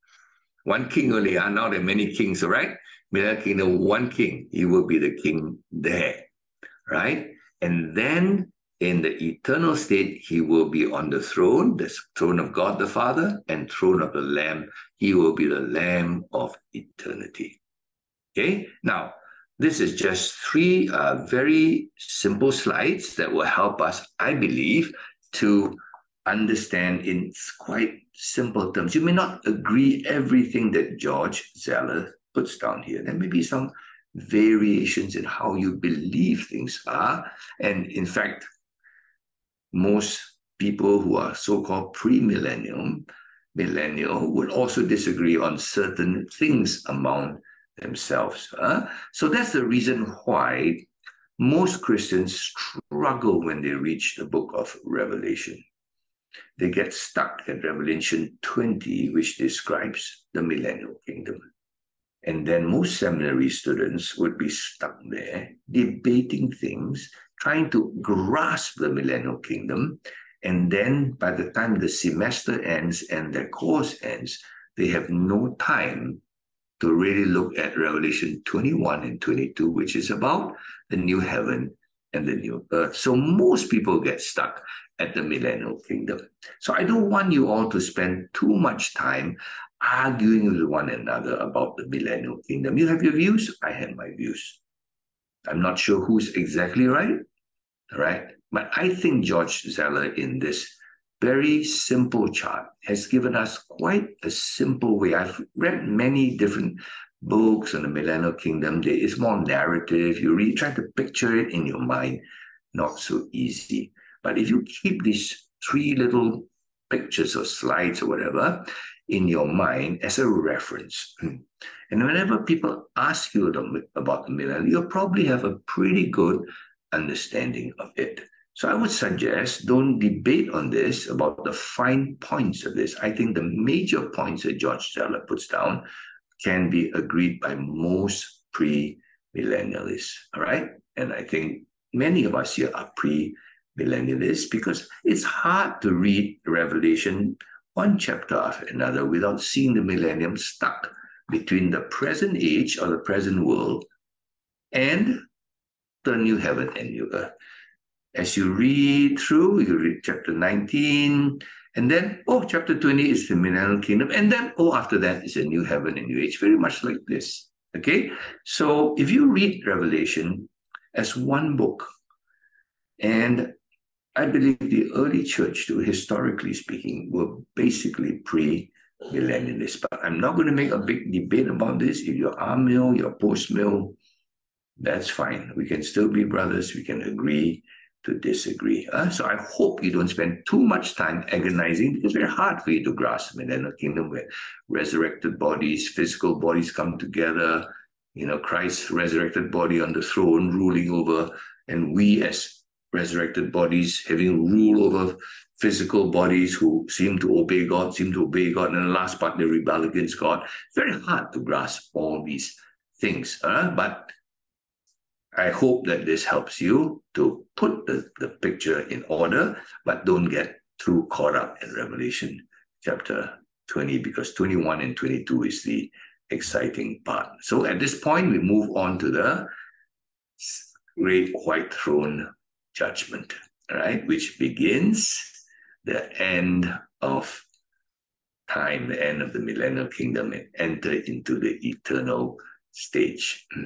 One king only, are now there many kings, right? Millennial kingdom, one king, he will be the king there, right? And then in the eternal state, he will be on the throne, the throne of God the Father, and throne of the Lamb. He will be the Lamb of eternity. Okay, now this is just three uh, very simple slides that will help us, I believe, to understand in quite simple terms. You may not agree everything that George Zeller puts down here. There may be some variations in how you believe things are. And in fact, most people who are so-called pre-millennium, millennial, would also disagree on certain things among themselves. Uh? So that's the reason why most Christians struggle when they reach the book of Revelation. They get stuck at Revelation 20, which describes the millennial kingdom. And then most seminary students would be stuck there debating things, trying to grasp the millennial kingdom. And then by the time the semester ends and their course ends, they have no time to really look at Revelation 21 and 22, which is about the new heaven and the new earth. So most people get stuck at the millennial kingdom. So I don't want you all to spend too much time arguing with one another about the millennial kingdom. You have your views, I have my views. I'm not sure who's exactly right, right? But I think George Zeller in this very simple chart has given us quite a simple way. I've read many different books on the millennial kingdom. Is more narrative. You really try to picture it in your mind, not so easy. But if you keep these three little pictures or slides or whatever, in your mind as a reference. Hmm, And whenever people ask you about the millennium, you'll probably have a pretty good understanding of it. So I would suggest don't debate on this about the fine points of this. I think the major points that George Zeller puts down can be agreed by most pre-millennialists. All right. And I think many of us here are pre-millennialists because it's hard to read Revelation one chapter after another without seeing the millennium stuck between the present age or the present world and the new heaven and new earth. As you read through, you read chapter 19, and then, oh, chapter 20 is the millennial kingdom, and then, oh, after that is a new heaven and new age, very much like this. Okay? So if you read Revelation as one book, and I believe the early church, too, historically speaking, were basically pre millennialist. But I'm not going to make a big debate about this. If you're amill, you're post mill, that's fine. We can still be brothers. We can agree to disagree. Uh, so I hope you don't spend too much time agonizing because it's very hard for you to grasp millennial kingdom where resurrected bodies, physical bodies come together, you know, Christ's resurrected body on the throne ruling over, and we as resurrected bodies, having rule over physical bodies who seem to obey God, seem to obey God, and the last part, they rebel against God. Very hard to grasp all these things. Uh, but I hope that this helps you to put the, the picture in order, but don't get too caught up in Revelation chapter 20, because 21 and 22 is the exciting part. So at this point, we move on to the great white throne judgment, right? Which begins the end of time, the end of the millennial kingdom, and enter into the eternal stage.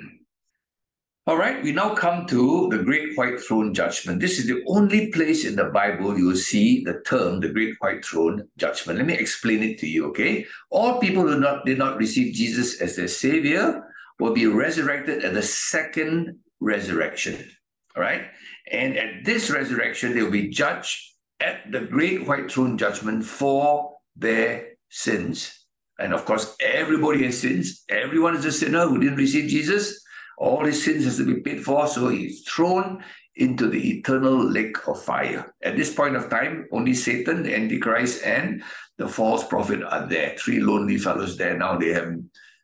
All right, we now come to the Great White Throne Judgment. This is the only place in the Bible you will see the term the Great White Throne Judgment. Let me explain it to you, okay? All people who not, did not receive Jesus as their Savior will be resurrected at the second resurrection. All right, and at this resurrection, they will be judged at the Great White Throne Judgment for their sins. And of course, everybody has sins. Everyone is a sinner who didn't receive Jesus all his sins has to be paid for, so he's thrown into the eternal lake of fire. At this point of time, only Satan, the Antichrist, and the false prophet are there. Three lonely fellows there. Now they have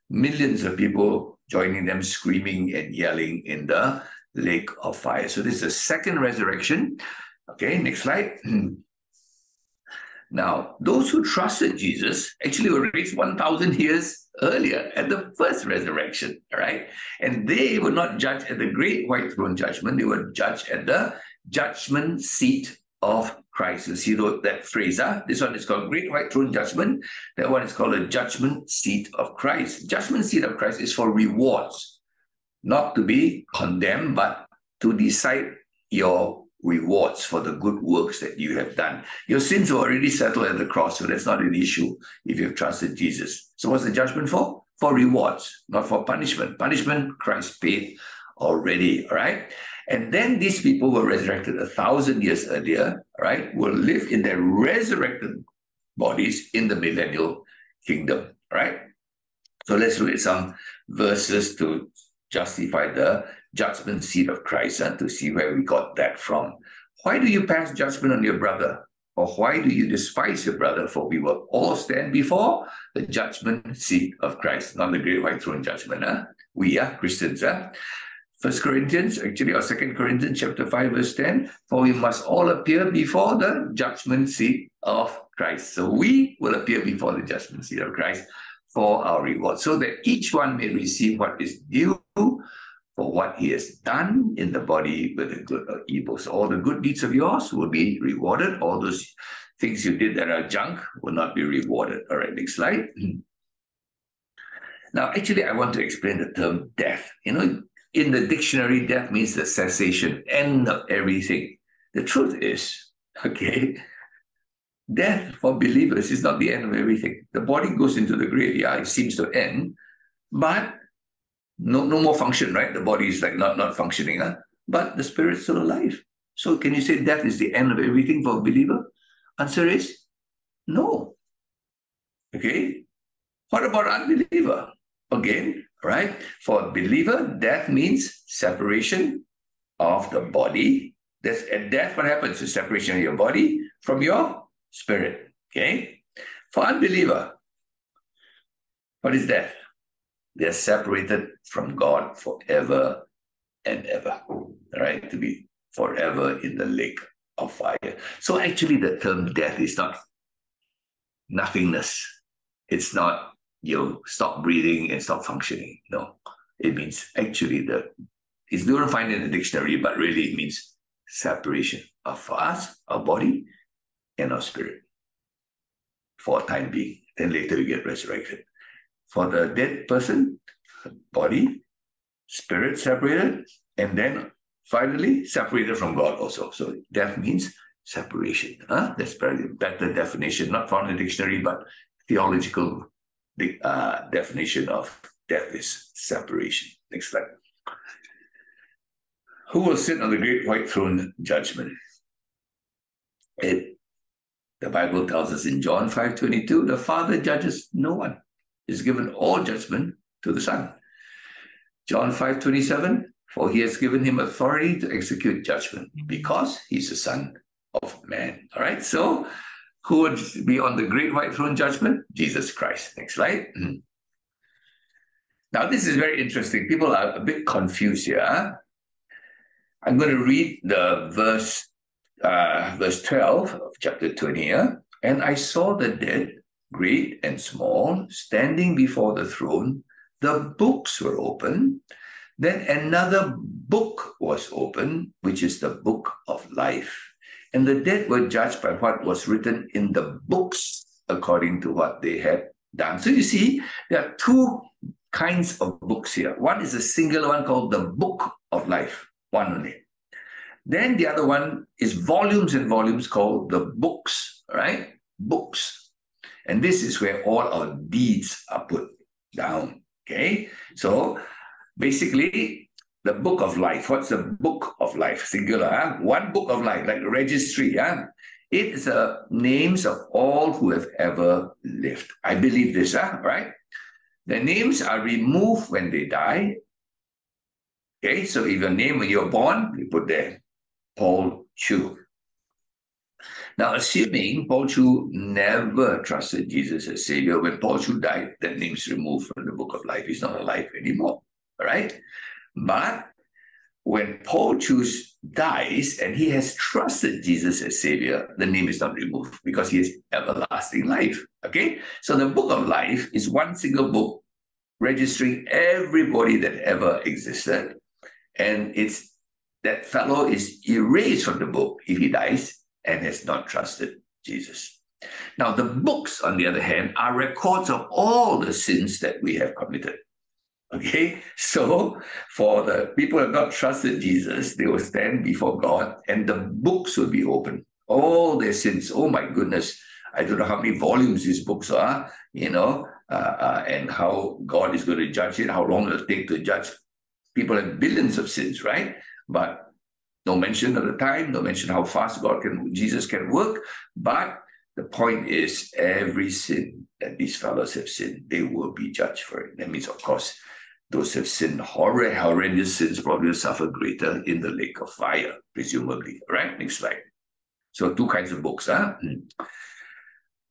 millions of people joining them, screaming and yelling in the lake of fire. So this is the second resurrection. Okay, next slide. Now, those who trusted Jesus actually were raised 1,000 years earlier at the first resurrection, right? And they were not judged at the great white throne judgment, they were judged at the judgment seat of Christ. You see that phrase, huh? this one is called Great White Throne Judgment. That one is called a judgment seat of Christ. Judgment seat of Christ is for rewards, not to be condemned, but to decide your rewards for the good works that you have done. Your sins are already settled at the cross, so that's not an issue if you've trusted Jesus. So what's the judgment for? For rewards, not for punishment. Punishment, Christ paid already, all right? And then these people were resurrected a thousand years earlier, right? Will live in their resurrected bodies in the millennial kingdom, right? So let's read some verses to justify the judgment seat of Christ and to see where we got that from. Why do you pass judgment on your brother? Or why do you despise your brother? For we will all stand before the judgment seat of Christ, not the great white throne judgment. Huh? We are Christians. Huh? First Corinthians, actually, or Second Corinthians chapter 5, verse 10, for we must all appear before the judgment seat of Christ. So we will appear before the judgment seat of Christ for our reward, so that each one may receive what is due for what he has done in the body, whether good or evil. So all the good deeds of yours will be rewarded. All those things you did that are junk will not be rewarded. All right, next slide. Now, actually, I want to explain the term death. You know, in the dictionary, death means the cessation, end of everything. The truth is, okay, death for believers is not the end of everything. The body goes into the grave, yeah, it seems to end, but no, no more function, right? The body is like not, not functioning, huh? but the spirit's still alive. So can you say death is the end of everything for a believer? Answer is no. Okay. What about unbeliever? Again, right? For a believer, death means separation of the body. That's at death, what happens? The separation of your body from your spirit. Okay. For unbeliever, what is death? They're separated from God forever and ever, right? To be forever in the lake of fire. So actually, the term death is not nothingness. It's not you stop breathing and stop functioning. No, it means actually the it's find it in the dictionary, but really it means separation of us, our body, and our spirit for a time being. Then later we get resurrected for the dead person, body, spirit separated, and then finally separated from God also. So death means separation. Huh? That's probably a better definition, not found in the dictionary, but theological uh, definition of death is separation. Next slide. Who will sit on the great white throne judgment? It, the Bible tells us in John 5.22, the Father judges no one is given all judgment to the Son. John 5 27, for he has given him authority to execute judgment because he's the son of man. All right, so who would be on the great white throne judgment? Jesus Christ. Next slide. Now, this is very interesting. People are a bit confused here. I'm going to read the verse, uh, verse 12 of chapter 20 here. And I saw the dead, great and small, standing before the throne. The books were open. Then another book was opened, which is the book of life. And the dead were judged by what was written in the books according to what they had done. So you see, there are two kinds of books here. One is a singular one called the Book of Life, one only. Then the other one is volumes and volumes called the books, right? Books. And this is where all our deeds are put down. Okay. So basically, the book of life. What's the book of life? Singular. Huh? One book of life, like registry. Huh? It is the names of all who have ever lived. I believe this, huh? right? The names are removed when they die. Okay, so if your name when you're born, you put there Paul Chu. Now, assuming Paul Chu never trusted Jesus as Savior, when Paul Chu died, that name's removed from the book of life. He's not alive anymore. Right? But when Paul Chu dies and he has trusted Jesus as Savior, the name is not removed because he has everlasting life. Okay? So the book of life is one single book registering everybody that ever existed. And it's that fellow is erased from the book if he dies and has not trusted Jesus. Now, the books, on the other hand, are records of all the sins that we have committed. Okay, so for the people who have not trusted Jesus, they will stand before God and the books will be open. All their sins. Oh my goodness. I don't know how many volumes these books are, you know, uh, uh, and how God is going to judge it, how long it'll take to judge. People have billions of sins, right? But no mention of the time, no mention how fast God can, Jesus can work. But the point is, every sin that these fellows have sinned, they will be judged for it. That means, of course, those have sinned horror, horrendous sins probably suffer greater in the lake of fire, presumably. All right, next slide. So two kinds of books. Huh?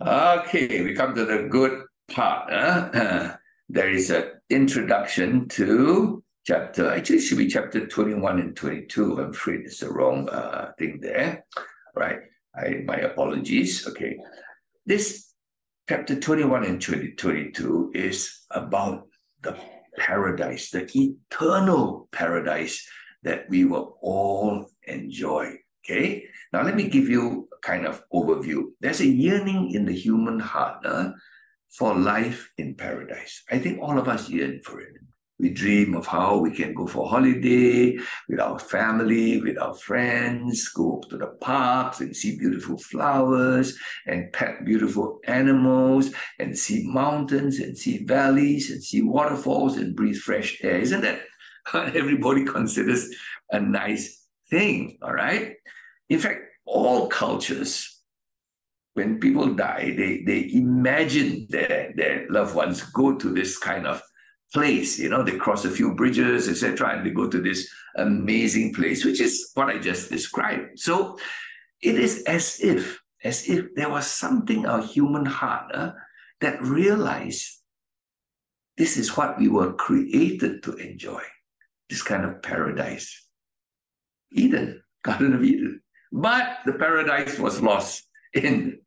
Okay, we come to the good part. Huh? there is an introduction to chapter, actually should be chapter 21 and 22. I'm afraid it's the wrong uh, thing there. Right. I, my apologies. Okay. This chapter 21 and 20, 22 is about the paradise, the eternal paradise that we will all enjoy. Okay, now let me give you a kind of overview. There's a yearning in the human heart uh, for life in paradise. I think all of us yearn for it. We dream of how we can go for holiday with our family, with our friends, go up to the parks and see beautiful flowers and pet beautiful animals and see mountains and see valleys and see waterfalls and breathe fresh air. Isn't that everybody considers a nice thing? All right. In fact, all cultures, when people die, they, they imagine their, their loved ones go to this kind of place. You know, they cross a few bridges, etc., and they go to this amazing place, which is what I just described. So it is as if, as if there was something our human heart uh, that realized this is what we were created to enjoy. This kind of paradise. Eden, Garden of Eden. But the paradise was lost in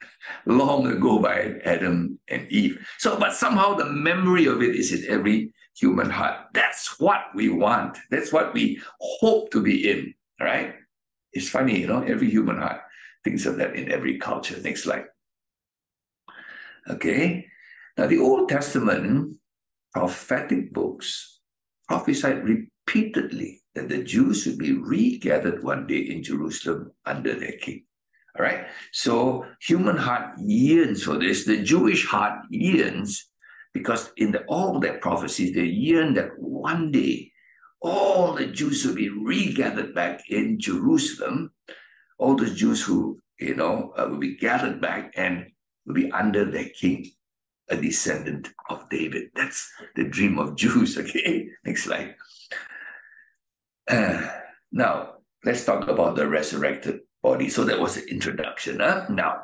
long ago by Adam and Eve. So, but somehow the memory of it is in every human heart. That's what we want. That's what we hope to be in. Right? It's funny, you know, every human heart thinks of that in every culture. Next slide. Okay. Now, the Old Testament prophetic books prophesied repeatedly that the Jews would be regathered one day in Jerusalem under their king. All right. So human heart yearns for this. The Jewish heart yearns because in the, all their prophecies, they yearn that one day all the Jews will be regathered back in Jerusalem. All the Jews who, you know, uh, will be gathered back and will be under their king, a descendant of David. That's the dream of Jews, okay? Next slide. now, let's talk about the resurrected body. So that was the introduction. Huh? Now,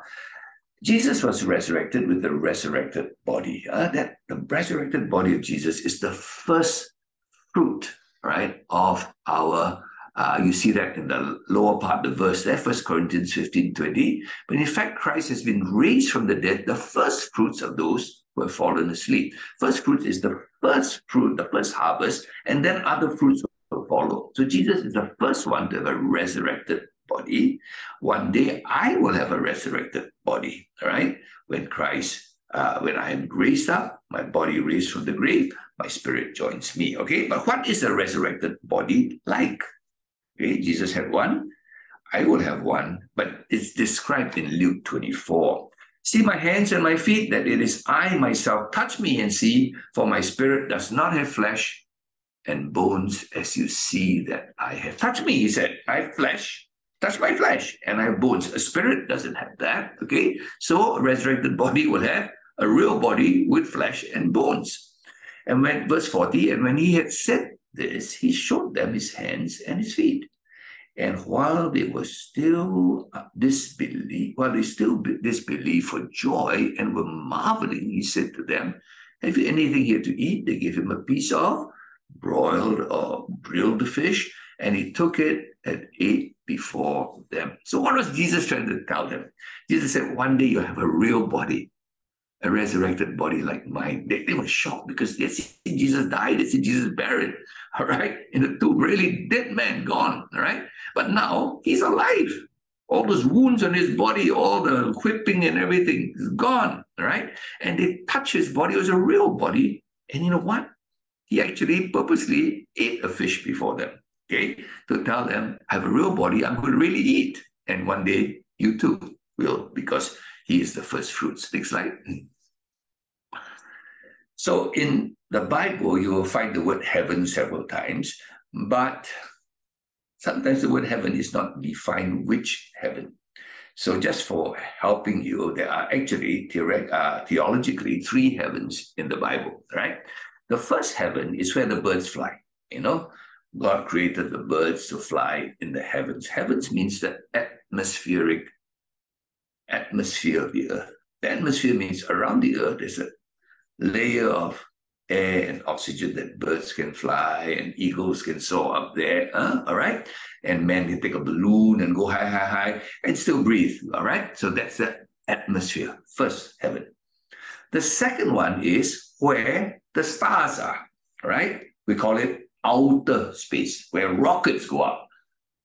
Jesus was resurrected with the resurrected body. Uh, that the resurrected body of Jesus is the first fruit, right, of our. Uh, you see that in the lower part of the verse there, First Corinthians 15 20. But in fact, Christ has been raised from the dead, the first fruits of those who have fallen asleep. First fruit is the first fruit, the first harvest, and then other fruits will follow. So Jesus is the first one to have a resurrected body. One day I will have a resurrected body, all right? When Christ, uh, when I am raised up, my body raised from the grave, my spirit joins me, okay? But what is a resurrected body like? Okay, Jesus had one, I will have one, but it's described in Luke 24. See my hands and my feet, that it is I myself. Touch me and see, for my spirit does not have flesh and bones as you see that I have. Touch me, he said. I have flesh touch my flesh and I have bones. A spirit doesn't have that. Okay. So a resurrected body will have a real body with flesh and bones. And when verse 40, and when he had said this, he showed them his hands and his feet. And while they were still uh, disbelief, while they still disbelieved for joy and were marveling, he said to them, Have you anything here to eat? They gave him a piece of broiled or grilled fish, and he took it and ate before them. So, what was Jesus trying to tell them? Jesus said, One day you'll have a real body, a resurrected body like mine. They, they were shocked because they see Jesus died, they see Jesus buried, all right? In the tomb, really dead man gone, all right? But now he's alive. All those wounds on his body, all the whipping and everything is gone, all right? And they touch his body, it was a real body. And you know what? He actually purposely ate a fish before them okay, to tell them, I have a real body, I'm going to really eat. And one day you too will, because he is the first fruits. Next slide. So in the Bible, you will find the word heaven several times, but sometimes the word heaven is not defined which heaven. So just for helping you, there are actually uh, theologically three heavens in the Bible, right? The first heaven is where the birds fly, you know, God created the birds to fly in the heavens. Heavens means the atmospheric atmosphere of the earth. The atmosphere means around the earth there's a layer of air and oxygen that birds can fly and eagles can soar up there. Huh? All right. And man can take a balloon and go high, high, high and still breathe. All right. So that's the atmosphere, first heaven. The second one is where the stars are. All right. We call it outer space where rockets go up.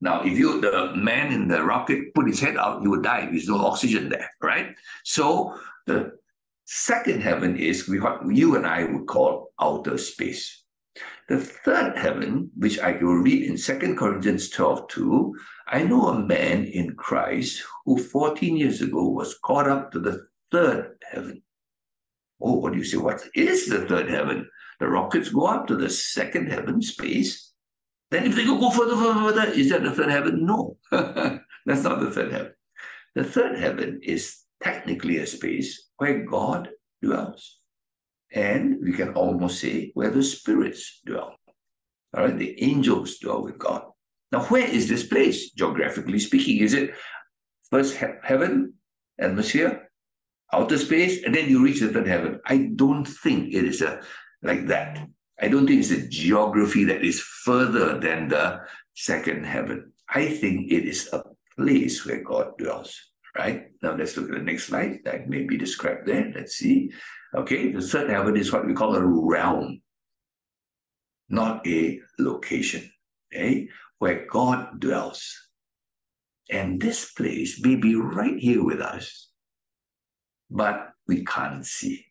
Now, if you the man in the rocket put his head out, he would die. There's no oxygen there, right? So the second heaven is what you and I would call outer space. The third heaven, which I will read in 2 Corinthians 12, 2, I know a man in Christ who 14 years ago was caught up to the third heaven. Oh, what do you say? What is the third heaven? The rockets go up to the second heaven space. Then if they go further, further, further, is that the third heaven? No, that's not the third heaven. The third heaven is technically a space where God dwells. And we can almost say where the spirits dwell. All right, the angels dwell with God. Now, where is this place, geographically speaking? Is it first he- heaven, atmosphere, outer space, and then you reach the third heaven? I don't think it is a like that. I don't think it's a geography that is further than the second heaven. I think it is a place where God dwells. Right? Now let's look at the next slide that may be described there. Let's see. Okay, the third heaven is what we call a realm, not a location. Okay, where God dwells. And this place may be right here with us, but we can't see.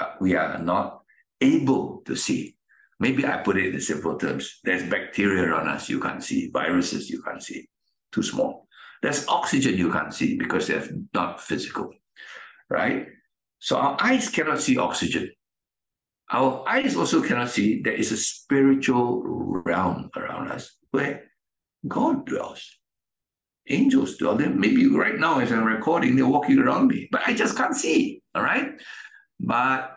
Uh, we are not able to see. Maybe I put it in simple terms. There's bacteria on us you can't see, viruses you can't see, too small. There's oxygen you can't see because they're not physical, right? So our eyes cannot see oxygen. Our eyes also cannot see there is a spiritual realm around us where God dwells. Angels dwell there. Maybe right now, as I'm recording, they're walking around me, but I just can't see. All right. But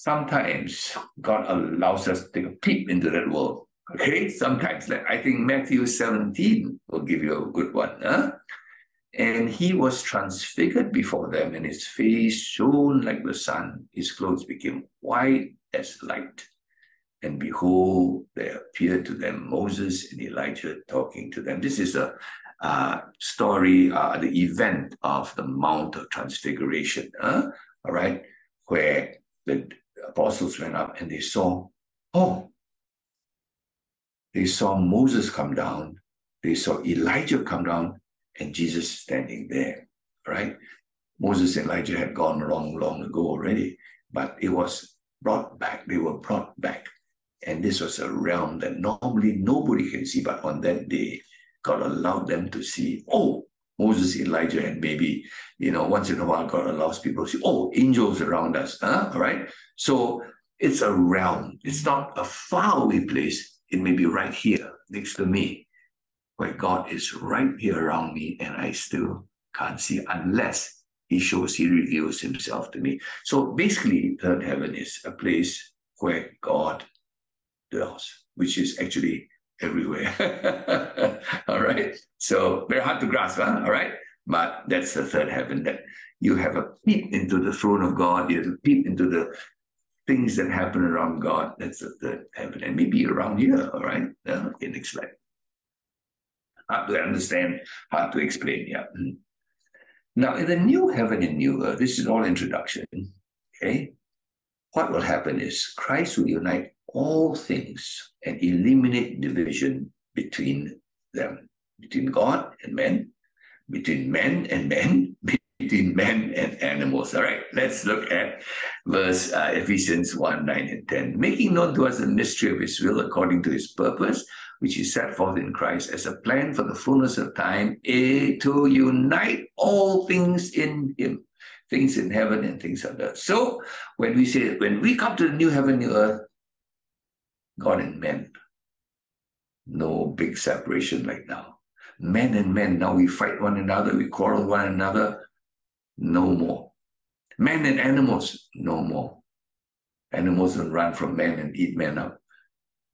sometimes God allows us to take a peep into that world. Okay, sometimes like I think Matthew 17 will give you a good one. Huh? And he was transfigured before them, and his face shone like the sun. His clothes became white as light. And behold, there appeared to them Moses and Elijah talking to them. This is a story, uh, the event of the Mount of Transfiguration, uh, all right, where the apostles went up and they saw, oh, they saw Moses come down, they saw Elijah come down, and Jesus standing there, right? Moses and Elijah had gone long, long ago already, but it was brought back. They were brought back. And this was a realm that normally nobody can see, but on that day, God allowed them to see, oh, Moses, Elijah, and maybe, you know, once in a while, God allows people to see, oh, angels around us. Huh? All right. So it's a realm. It's not a faraway place. It may be right here next to me, where God is right here around me, and I still can't see unless He shows, He reveals Himself to me. So basically, third heaven is a place where God dwells, which is actually everywhere. all right. So very hard to grasp, huh? all right? But that's the third heaven that you have a peep into the throne of God, you have a peep into the things that happen around God. That's the third heaven. And maybe around here, all right? Yeah, okay, next slide. Hard to understand, hard to explain, yeah. Hmm. Now, in the new heaven and new earth, this is all introduction, okay? What will happen is Christ will unite all things and eliminate division between them, between God and men, between men and men, between men and animals. All right, let's look at verse uh, Ephesians 1 9 and 10. Making known to us the mystery of his will according to his purpose, which he set forth in Christ as a plan for the fullness of time, eh, to unite all things in him. Things in heaven and things on earth. So when we say when we come to the new heaven, new earth, God and men. No big separation right now. Men and men, now we fight one another, we quarrel one another. No more. Men and animals, no more. Animals don't run from men and eat men up.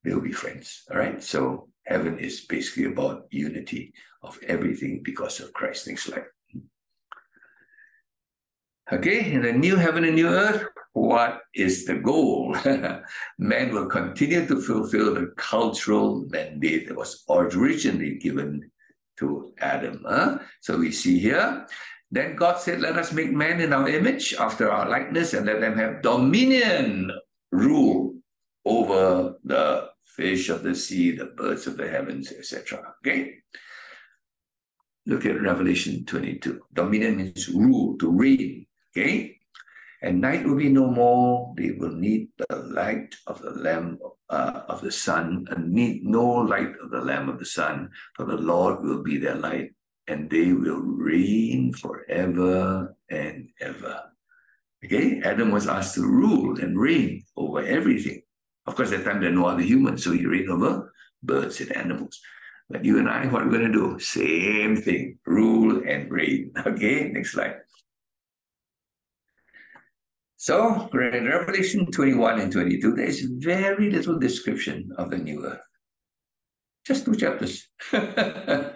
They'll be friends. All right. So heaven is basically about unity of everything because of Christ. Next slide. Okay, in the new heaven and new earth, what is the goal? Man will continue to fulfill the cultural mandate that was originally given to Adam. Huh? So we see here, then God said, Let us make man in our image, after our likeness, and let them have dominion, rule over the fish of the sea, the birds of the heavens, etc. Okay? Look at Revelation 22. Dominion means rule, to reign. Okay? and night will be no more. They will need the light of the Lamb uh, of the sun, and need no light of the Lamb of the sun, for the Lord will be their light, and they will reign forever and ever. Okay, Adam was asked to rule and reign over everything. Of course, at that time there are no other humans, so he reigned over birds and animals. But you and I, what are we going to do? Same thing, rule and reign. Okay, next slide. So, in Revelation 21 and 22, there is very little description of the new earth. Just two chapters. the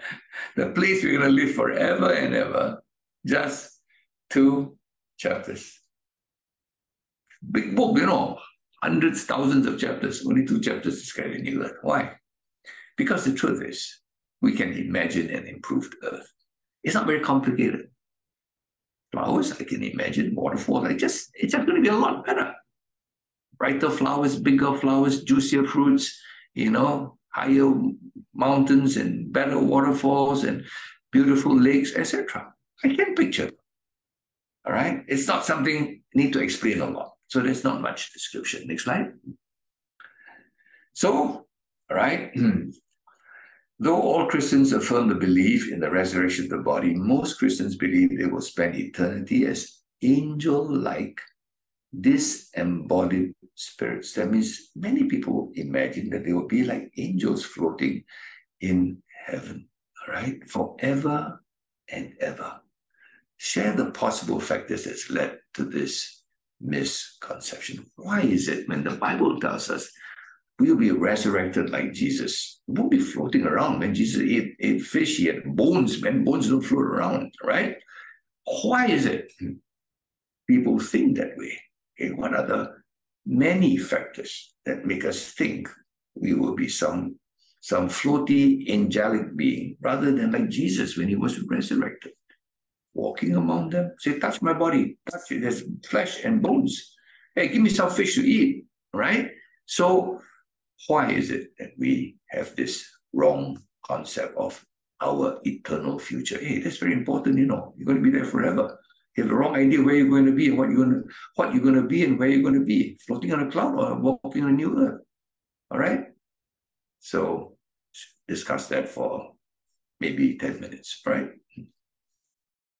place we're going to live forever and ever. Just two chapters. Big book, you know, hundreds, thousands of chapters. Only two chapters describe the new earth. Why? Because the truth is, we can imagine an improved earth. It's not very complicated flowers. I can imagine waterfalls. I just it's just going to be a lot better. Brighter flowers, bigger flowers, juicier fruits. You know, higher mountains and better waterfalls and beautiful lakes, etc. I can picture. All right, it's not something need to explain a lot. So there's not much description. Next slide. So, all right. Though all Christians affirm the belief in the resurrection of the body, most Christians believe they will spend eternity as angel like disembodied spirits. That means many people imagine that they will be like angels floating in heaven, all right, forever and ever. Share the possible factors that's led to this misconception. Why is it when the Bible tells us we'll be resurrected like Jesus. We won't be floating around. When Jesus ate, ate fish, he had bones, man. Bones don't float around, right? Why is it people think that way? Okay, what are the many factors that make us think we will be some some floaty angelic being rather than like Jesus when he was resurrected, walking among them. Say, touch my body, touch it. There's flesh and bones. Hey, give me some fish to eat, right? So why is it that we have this wrong concept of our eternal future? Hey, that's very important, you know. You're going to be there forever. You have the wrong idea where you're going to be and what you're going to what you're going to be and where you're going to be, floating on a cloud or walking on a new earth. All right. So discuss that for maybe 10 minutes, right?